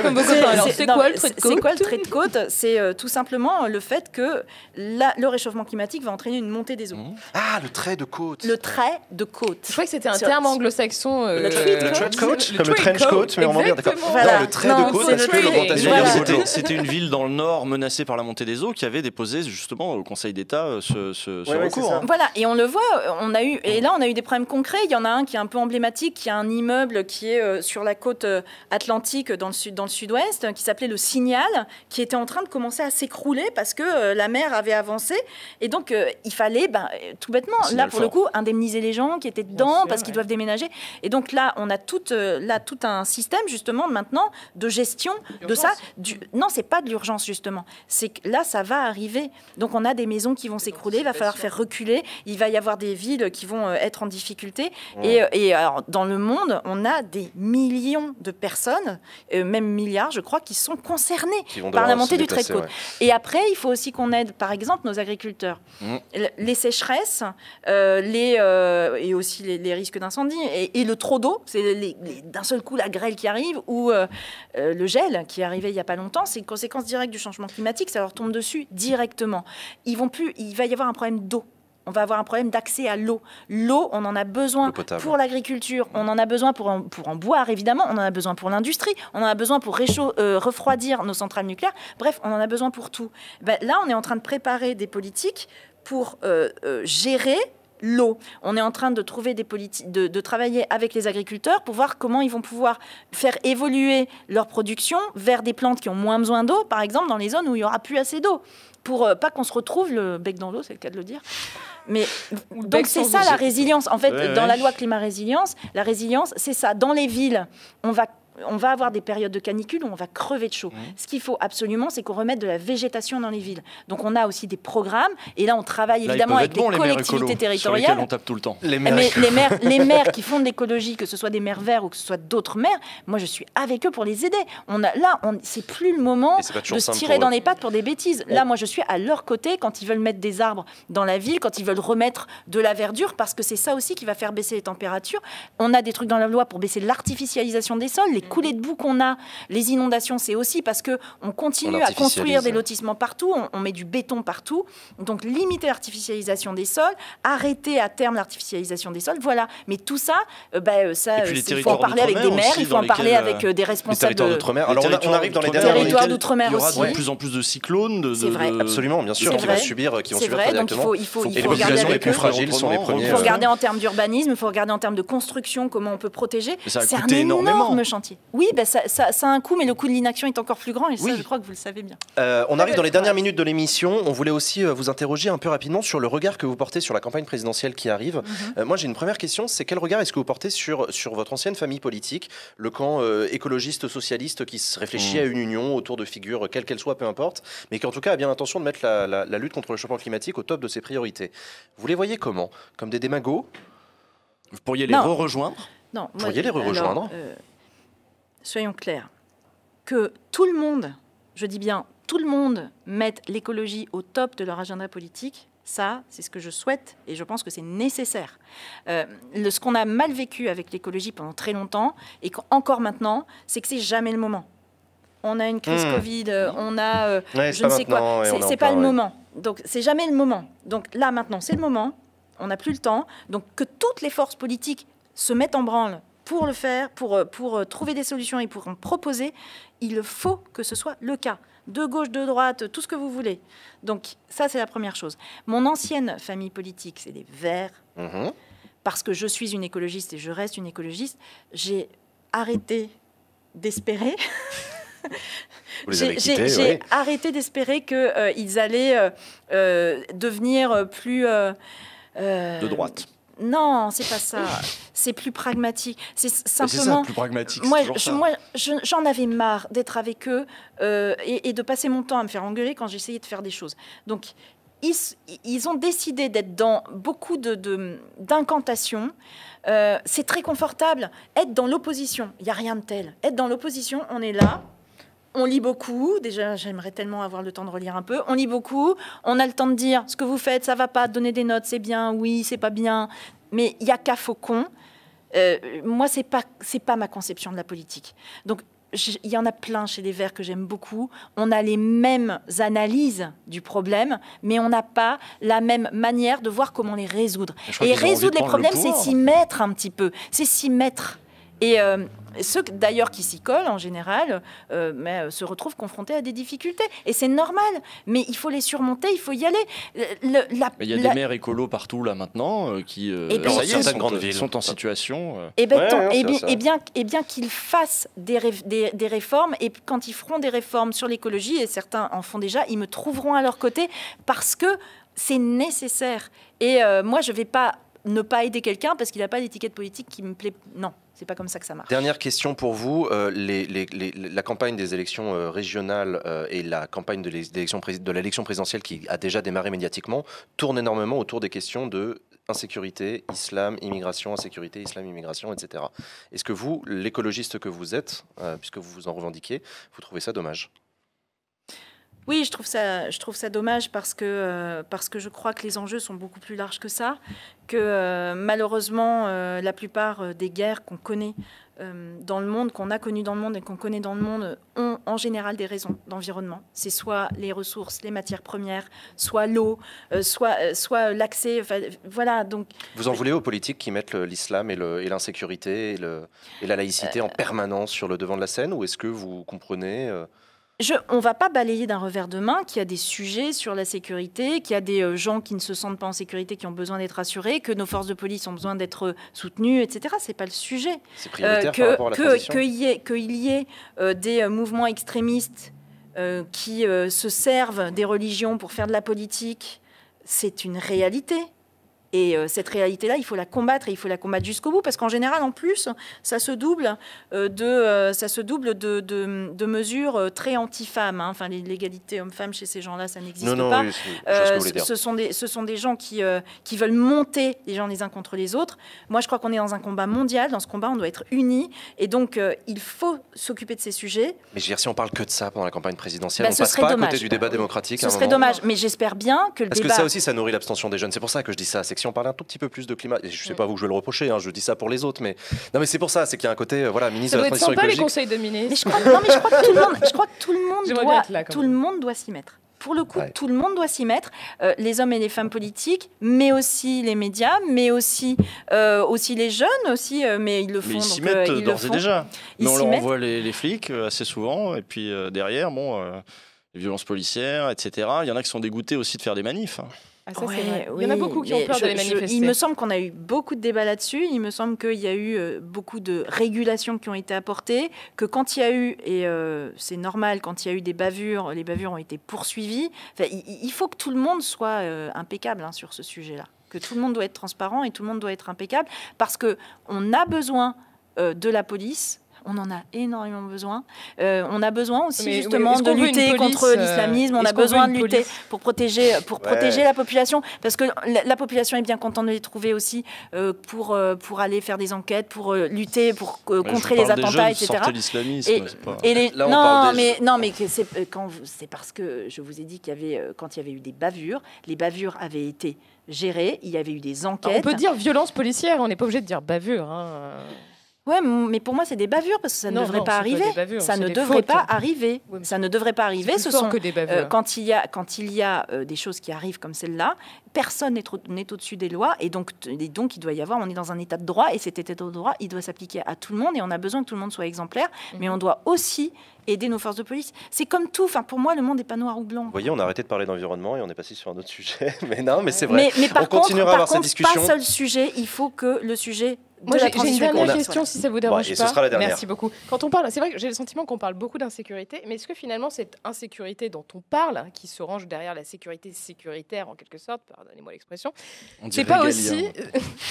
c'est quoi le trait de côte C'est quoi le trait de côte C'est euh, tout simplement le fait que la- le réchauffement climatique va entraîner une montée des eaux. Mhm. Ah, le trait de côte. Le trait de côte. Je croyais que c'était un Sur- terme anglo-saxon. euh, Le trench coat, Le comme le trench coat, mais on va bien d'accord. le trait de côte, parce que l'augmentation de c'était une ville dans le nord menacée par la montée des eaux qui avait déposé justement au Conseil d'État euh, ce, ce- ce Ouais, ouais, recours. hein. Voilà, et on le voit, on a eu, et là on a eu des problèmes concrets. Il y en a un qui est un peu emblématique, qui a un immeuble qui est euh, sur la côte euh, atlantique dans le sud, dans le sud-ouest, qui s'appelait le Signal, qui était en train de commencer à s'écrouler parce que euh, la mer avait avancé, et donc euh, il fallait, ben, euh, tout bêtement, Signal là pour le coup, indemniser les gens qui étaient dedans sûr, parce qu'ils ouais. doivent déménager. Et donc là, on a tout, euh, là tout un système justement maintenant de gestion de ça. Du, non, c'est pas de l'urgence justement. C'est que là, ça va arriver. Donc on a des maisons qui vont s'écrouler, il va falloir faire reculer, il va y avoir des villes qui vont euh, être en difficulté. Et, euh, et alors, dans le monde, on a des millions de personnes, euh, même milliards, je crois, qui sont concernées Qui par la montée du trait de côte. Et après, il faut aussi qu'on aide, par exemple, nos agriculteurs. L- Les sécheresses, euh, les, euh, et aussi les, les risques d'incendie, et, et le trop d'eau, c'est d'un seul coup la grêle qui arrive, ou le gel qui est arrivé il n'y a pas longtemps, c'est une conséquence directe du changement climatique, ça leur tombe dessus directement. Ils vont plus, il va y avoir un problème d'eau. On va avoir un problème d'accès à l'eau. L'eau, on en a besoin pour l'agriculture, on en a besoin pour en, pour en boire, évidemment, on en a besoin pour l'industrie, on en a besoin pour euh, refroidir nos centrales nucléaires. Bref, on en a besoin pour tout. Ben, là, on est en train de préparer des politiques pour euh, euh, gérer l'eau. On est en train de trouver des politiques, de, de travailler avec les agriculteurs pour voir comment ils vont pouvoir faire évoluer leur production vers des plantes qui ont moins besoin d'eau, par exemple dans les zones où il y aura plus assez d'eau, pour euh, pas qu'on se retrouve le bec dans l'eau, c'est le cas de le dire. Mais donc c'est ça la résilience. En fait, Ouais, dans ouais. la loi climat résilience, la résilience, c'est ça. Dans les villes, on va on va avoir des périodes de canicule où on va crever de chaud. Mmh. Ce qu'il faut absolument, c'est qu'on remette de la végétation dans les villes. Donc on a aussi des programmes, et là on travaille Là, évidemment avec bons, les les maires collectivités Sur territoriales. on tape tout le temps. Les Mais maires. les maires, les maires qui font de l'écologie, que ce soit des maires verts ou que ce soit d'autres maires, moi je suis avec eux pour les aider. On a, là, on, c'est plus le moment de se tirer dans eux. les pattes pour des bêtises. Là, moi je suis à leur côté quand ils veulent mettre des arbres dans la ville, quand ils veulent remettre de la verdure, parce que c'est ça aussi qui va faire baisser les températures. On a des trucs dans la loi pour baisser l'artificialisation des sols, les coulées de boue qu'on a, les inondations, c'est aussi parce que on continue On à construire des lotissements partout, on, on met du béton partout. Donc limiter l'artificialisation des sols, arrêter à terme l'artificialisation des sols, voilà. Mais tout ça, euh, bah, euh, ça, Et euh, les il faut en parler avec des maires, il faut en parler avec euh, des Les responsables. territoires de- d'outre-mer. Les Alors on, a- on territoires arrive dans les Territoires d'outre-mer Il y aura de plus en plus de cyclones. De, C'est de- vrai. de- Absolument, bien sûr, C'est qui vont subir, qui vont C'est subir très il faut, il faut, il Et faut les regarder populations les plus fragiles sont les premiers. Il faut euh, regarder en termes d'urbanisme, il faut regarder en termes de construction, comment on peut protéger. C'est un énorme énormément. Oui, ben ça, ça- ça a un coût, mais le coût de l'inaction est encore plus grand, et ça, Oui. je crois que vous le savez bien. Euh, on arrive dans les dernières minutes de l'émission. On voulait aussi euh, vous interroger un peu rapidement sur le regard que vous portez sur la campagne présidentielle qui arrive. Euh, moi, j'ai une première question. C'est quel regard est-ce que vous portez sur, sur votre ancienne famille politique, le camp euh, écologiste socialiste qui se réfléchit Mm. à une union autour de figures, quelle qu'elle soit, peu importe, mais qui en tout cas a bien l'intention de mettre la, la- la lutte contre le changement climatique au top de ses priorités. Vous les voyez comment? Comme des démagos? Vous pourriez les Non. re-rejoindre? Non, Vous pourriez les rejoindre euh, Soyons clairs. Que tout le monde, je dis bien tout le monde, mette l'écologie au top de leur agenda politique, ça, c'est ce que je souhaite et je pense que c'est nécessaire. Euh, le- ce qu'on a mal vécu avec l'écologie pendant très longtemps et encore maintenant, c'est que c'est jamais le moment. On a une crise Hmm. Covid, euh, on a euh, Ouais, je ne sais quoi. C'est c'est pas plein, le ouais. moment. Donc c'est jamais le moment. Donc là maintenant, c'est le moment. On n'a plus le temps. Donc que toutes les forces politiques se mettent en branle pour le faire, pour, euh, pour euh, trouver des solutions et pour en proposer, il faut que ce soit le cas. De gauche, de droite, tout ce que vous voulez. Donc ça, c'est la première chose. Mon ancienne famille politique, c'est les Verts. Mhm. Parce que je suis une écologiste et je reste une écologiste, j'ai arrêté d'espérer j'ai arrêté d'espérer qu'ils allaient euh, euh, devenir plus. de droite. Non, c'est pas ça. C'est plus pragmatique. C'est s- Mais C'est ça, simplement. plus pragmatique. Moi, c'est toujours je- ça. moi, je- j'en avais marre d'être avec eux euh, et, et de passer mon temps à me faire engueuler quand j'essayais de faire des choses. Donc, ils, ont décidé d'être dans beaucoup de- d'incantations. Euh, c'est très confortable. Être dans l'opposition, il n'y a rien de tel. Être dans l'opposition, on est là. On lit beaucoup. Déjà, j'aimerais tellement avoir le temps de relire un peu. On lit beaucoup. On a le temps de dire ce que vous faites, ça va pas. Donner des notes, c'est bien. Oui, c'est pas bien. Mais il y a qu'à faucon. Euh, moi, c'est pas c'est pas ma conception de la politique. Donc il y en a plein chez les Verts que j'aime beaucoup. On a les mêmes analyses du problème, mais on n'a pas la même manière de voir comment les résoudre. Et résoudre les le problèmes, c'est s'y mettre un petit peu. C'est s'y mettre. Et euh, ceux d'ailleurs qui s'y collent en général euh, mais, euh, se retrouvent confrontés à des difficultés. Et c'est normal, mais il faut les surmonter, il faut y aller. Le- la- Mais il y a la- des maires écolos partout là maintenant euh, qui ben, sont- ça y est, sont, certaines grandes villes. sont en situation. euh, Eh ben, Ouais, tant- ouais, eh bien, ça. eh bien, eh bien qu'ils fassent des, ré- des- des réformes, et quand ils feront des réformes sur l'écologie, et certains en font déjà, ils me trouveront à leur côté parce que c'est nécessaire. Et euh, moi, je ne vais pas ne pas aider quelqu'un parce qu'il n'a pas d'étiquette politique qui me plaît. Non, c'est pas comme ça que ça marche. Dernière question pour vous. Euh, la campagne des élections euh, régionales euh, et la campagne de l'élection présidentielle qui a déjà démarré médiatiquement tournent énormément autour des questions de insécurité, islam, immigration, insécurité, islam, immigration, etc. Est-ce que vous, l'écologiste que vous êtes, puisque vous vous en revendiquez, vous trouvez ça dommage? Oui, je trouve ça, je trouve ça dommage parce que, euh, parce que je crois que les enjeux sont beaucoup plus larges que ça, que euh, malheureusement, euh, la plupart des guerres qu'on connaît dans le monde, qu'on a connues dans le monde et qu'on connaît dans le monde, ont en général des raisons d'environnement. C'est soit les ressources, les matières premières, soit l'eau, soit, soit l'accès. enfin, Voilà, donc Vous en voulez aux politiques qui mettent l'islam et l'insécurité et, la laïcité en permanence sur le devant de la scène ou est-ce que vous comprenez Je, on va pas balayer d'un revers de main qu'il y a des sujets sur la sécurité, qu'il y a des euh, gens qui ne se sentent pas en sécurité, qui ont besoin d'être rassurés, que nos forces de police ont besoin d'être euh, soutenues, etc. C'est pas le sujet. c'est Euh, prioritaire par que rapport à la que- y ait, y ait, euh, des euh, mouvements extrémistes euh, qui euh, se servent des religions pour faire de la politique, c'est une réalité. Et euh, cette réalité-là, il faut la combattre et il faut la combattre jusqu'au bout parce qu'en général, en plus, ça se double euh, de, euh, ça se double de, de- de mesures très anti-femmes. hein. Enfin, l'égalité homme-femme chez ces gens-là, ça n'existe Non, non, pas. oui, ce ce, sont des, ce sont des gens qui, qui veulent monter les gens les uns contre les autres. Moi, je crois qu'on est dans un combat mondial. Dans ce combat, on doit être unis. Et donc, il faut s'occuper de ces sujets. Mais je veux dire, si on parle que de ça pendant la campagne présidentielle, Bah, on passe pas à côté du débat démocratique. Ce serait moment. dommage. Mais j'espère bien que le Parce que ça aussi, ça nourrit l'abstention des jeunes. C'est pour ça que je dis ça. C'est si on parlait un tout petit peu plus de climat, et je sais pas vous que je vais le reprocher, hein, je dis ça pour les autres, mais non, mais c'est pour ça. C'est qu'il y a un côté, euh, voilà, ministre Ça de la transition sympa les écologique. conseils de Mais ministres. je crois, non, mais je crois que tout le monde, je crois que tout le monde J'aimerais doit, là, tout même. le monde doit s'y mettre. Pour le coup, Ouais. tout le monde doit s'y mettre, Euh, les hommes et les femmes politiques, mais aussi les médias, mais aussi, euh, aussi les jeunes aussi, euh, mais ils le font. Mais ils s'y euh, mettent ils le d'ores et font. déjà. Ils Mais on leur envoie les, les flics assez souvent, et puis euh, derrière, bon, euh, les violences policières, etc. Il y en a qui sont dégoûtés aussi de faire des manifs. Ah, ça, c'est Ouais, vrai. Il y en a beaucoup qui ont peur je- manifester. il me semble qu'on a eu beaucoup de débats là-dessus. Il me semble qu'il y a eu euh, beaucoup de régulations qui ont été apportées. Que quand il y a eu, et euh, c'est normal, quand il y a eu des bavures, les bavures ont été poursuivies. Enfin, il, il faut que tout le monde soit euh, impeccable hein, sur ce sujet-là. Que tout le monde doit être transparent et tout le monde doit être impeccable. Parce que on a besoin de la police. On en a énormément besoin. Euh, on a besoin aussi Mais justement est-ce de lutter police, contre euh, l'islamisme? On a besoin de lutter pour protéger, pour Ouais. protéger la population, parce que la, la population est bien contente de les trouver aussi euh, pour, euh, pour aller faire des enquêtes, pour euh, lutter, pour euh, contrer les des attentats, jeunes, etc. Et- c'est pas- Et les... Là, on non, parle des- mais non, mais c'est euh, quand vous- c'est parce que je vous ai dit qu'il y avait euh, quand il y avait eu des bavures, les bavures avaient été gérées, il y avait eu des enquêtes. On peut dire violence policière, on n'est pas obligé de dire bavure. hein. Ouais, mais pour moi c'est des bavures parce que ça ne Non, devrait non, pas arriver. bavures, ça ne devrait pas arriver. Oui, Ça ne devrait pas arriver. Ce sont que des bavures. Euh, quand il y a, quand il y a euh, des choses qui arrivent comme celle-là, personne n'est au-dessus des lois et donc, et donc il doit y avoir, on est dans un état de droit et cet état de droit, il doit s'appliquer à tout le monde et on a besoin que tout le monde soit exemplaire, Mhm. mais on doit aussi aider nos forces de police. C'est comme tout, enfin pour moi le monde n'est pas noir ou blanc. Vous voyez, on a arrêté de parler d'environnement et on est passé sur un autre sujet. Mais non, mais c'est vrai. Mais, mais par On contre, continuera à par avoir cette contre, discussion. pas seul sujet, il faut que le sujet Moi, j'ai une dernière a- question, si ça vous dérange et ce pas. sera la dernière. Merci beaucoup. Quand on parle, c'est vrai que j'ai le sentiment qu'on parle beaucoup d'insécurité, mais est-ce que finalement cette insécurité dont on parle, qui se range derrière la sécurité sécuritaire en quelque sorte, pardonnez-moi l'expression, On dit c'est pas aussi,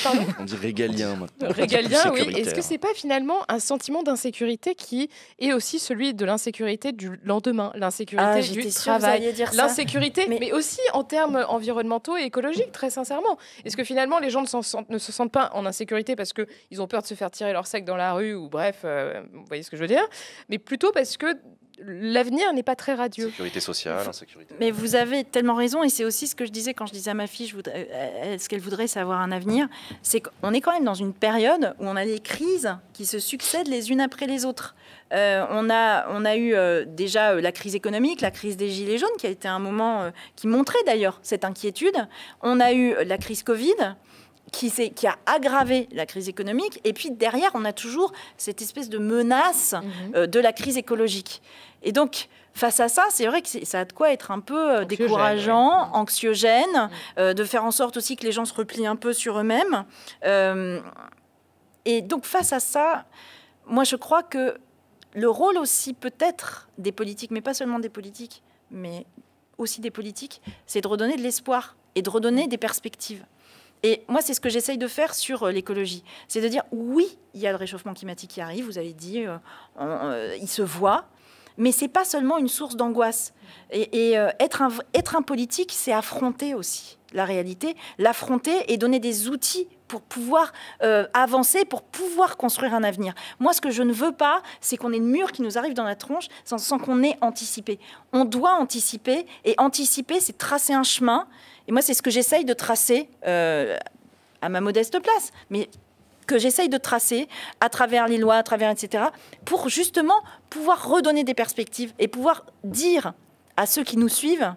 pardon, On dit régalien maintenant. régalien, oui. Est-ce que c'est pas finalement un sentiment d'insécurité qui est aussi celui de l'insécurité du lendemain, l'insécurité Ah, du travail. L'insécurité, mais... Mais- aussi en termes environnementaux et écologiques, très sincèrement. Est-ce que finalement les gens ne, s'en sentent- ne se sentent pas en insécurité parce qu'ils ont peur de se faire tirer leur sac dans la rue ou bref, euh, vous voyez ce que je veux dire, mais plutôt parce que l'avenir n'est pas très radieux. Sécurité sociale, insécurité. Mais vous avez tellement raison, et c'est aussi ce que je disais quand je disais à ma fille, je voudrais- euh, ce qu'elle voudrait, c'est avoir un avenir. C'est qu'on est quand même dans une période où on a des crises qui se succèdent les unes après les autres. Euh, on, a, on a eu euh, déjà euh, la crise économique, la crise des Gilets jaunes, qui a été un moment qui montrait d'ailleurs cette inquiétude. On a eu la crise Covid. Qui, a aggravé la crise économique. Et puis derrière, on a toujours cette espèce de menace Mhm. euh, de la crise écologique. Et donc, face à ça, c'est vrai que ça a de quoi être un peu Anxiogène, décourageant, ouais. anxiogène, euh, de faire en sorte aussi que les gens se replient un peu sur eux-mêmes. Euh, et donc, face à ça, moi, je crois que le rôle aussi peut-être des politiques, mais pas seulement des politiques, mais aussi des politiques, c'est de redonner de l'espoir et de redonner des perspectives. Et moi, c'est ce que j'essaye de faire sur euh, l'écologie. C'est de dire, oui, il y a le réchauffement climatique qui arrive, vous avez dit, euh, euh, il se voit, mais c'est pas seulement une source d'angoisse. Et, être, un, être un politique, c'est affronter aussi la réalité, l'affronter et donner des outils pour pouvoir euh, avancer, pour pouvoir construire un avenir. Moi, ce que je ne veux pas, c'est qu'on ait le mur qui nous arrive dans la tronche sans, qu'on ait anticipé. On doit anticiper, et anticiper, c'est tracer un chemin. Et moi, c'est ce que j'essaye de tracer euh, à ma modeste place. Mais que j'essaye de tracer à travers les lois, à travers etc., pour justement pouvoir redonner des perspectives et pouvoir dire à ceux qui nous suivent,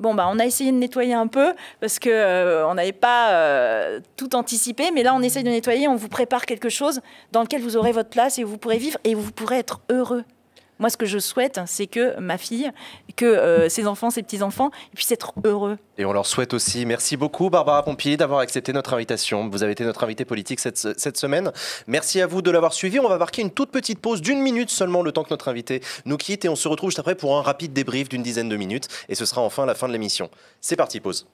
bon bah on a essayé de nettoyer un peu parce que euh, on n'avait pas euh, tout anticipé, mais là on essaye de nettoyer, on vous prépare quelque chose dans lequel vous aurez votre place et vous pourrez vivre et vous pourrez être heureux. Moi, ce que je souhaite, c'est que ma fille, que euh, ses enfants, ses petits-enfants, puissent être heureux. Et on leur souhaite aussi. Merci beaucoup, Barbara Pompili, d'avoir accepté notre invitation. Vous avez été notre invitée politique cette, cette semaine. Merci à vous de l'avoir suivi. On va marquer une toute petite pause d'une minute seulement, le temps que notre invité nous quitte. Et on se retrouve juste après pour un rapide débrief d'une dizaine de minutes. Et ce sera enfin la fin de l'émission. C'est parti, pause.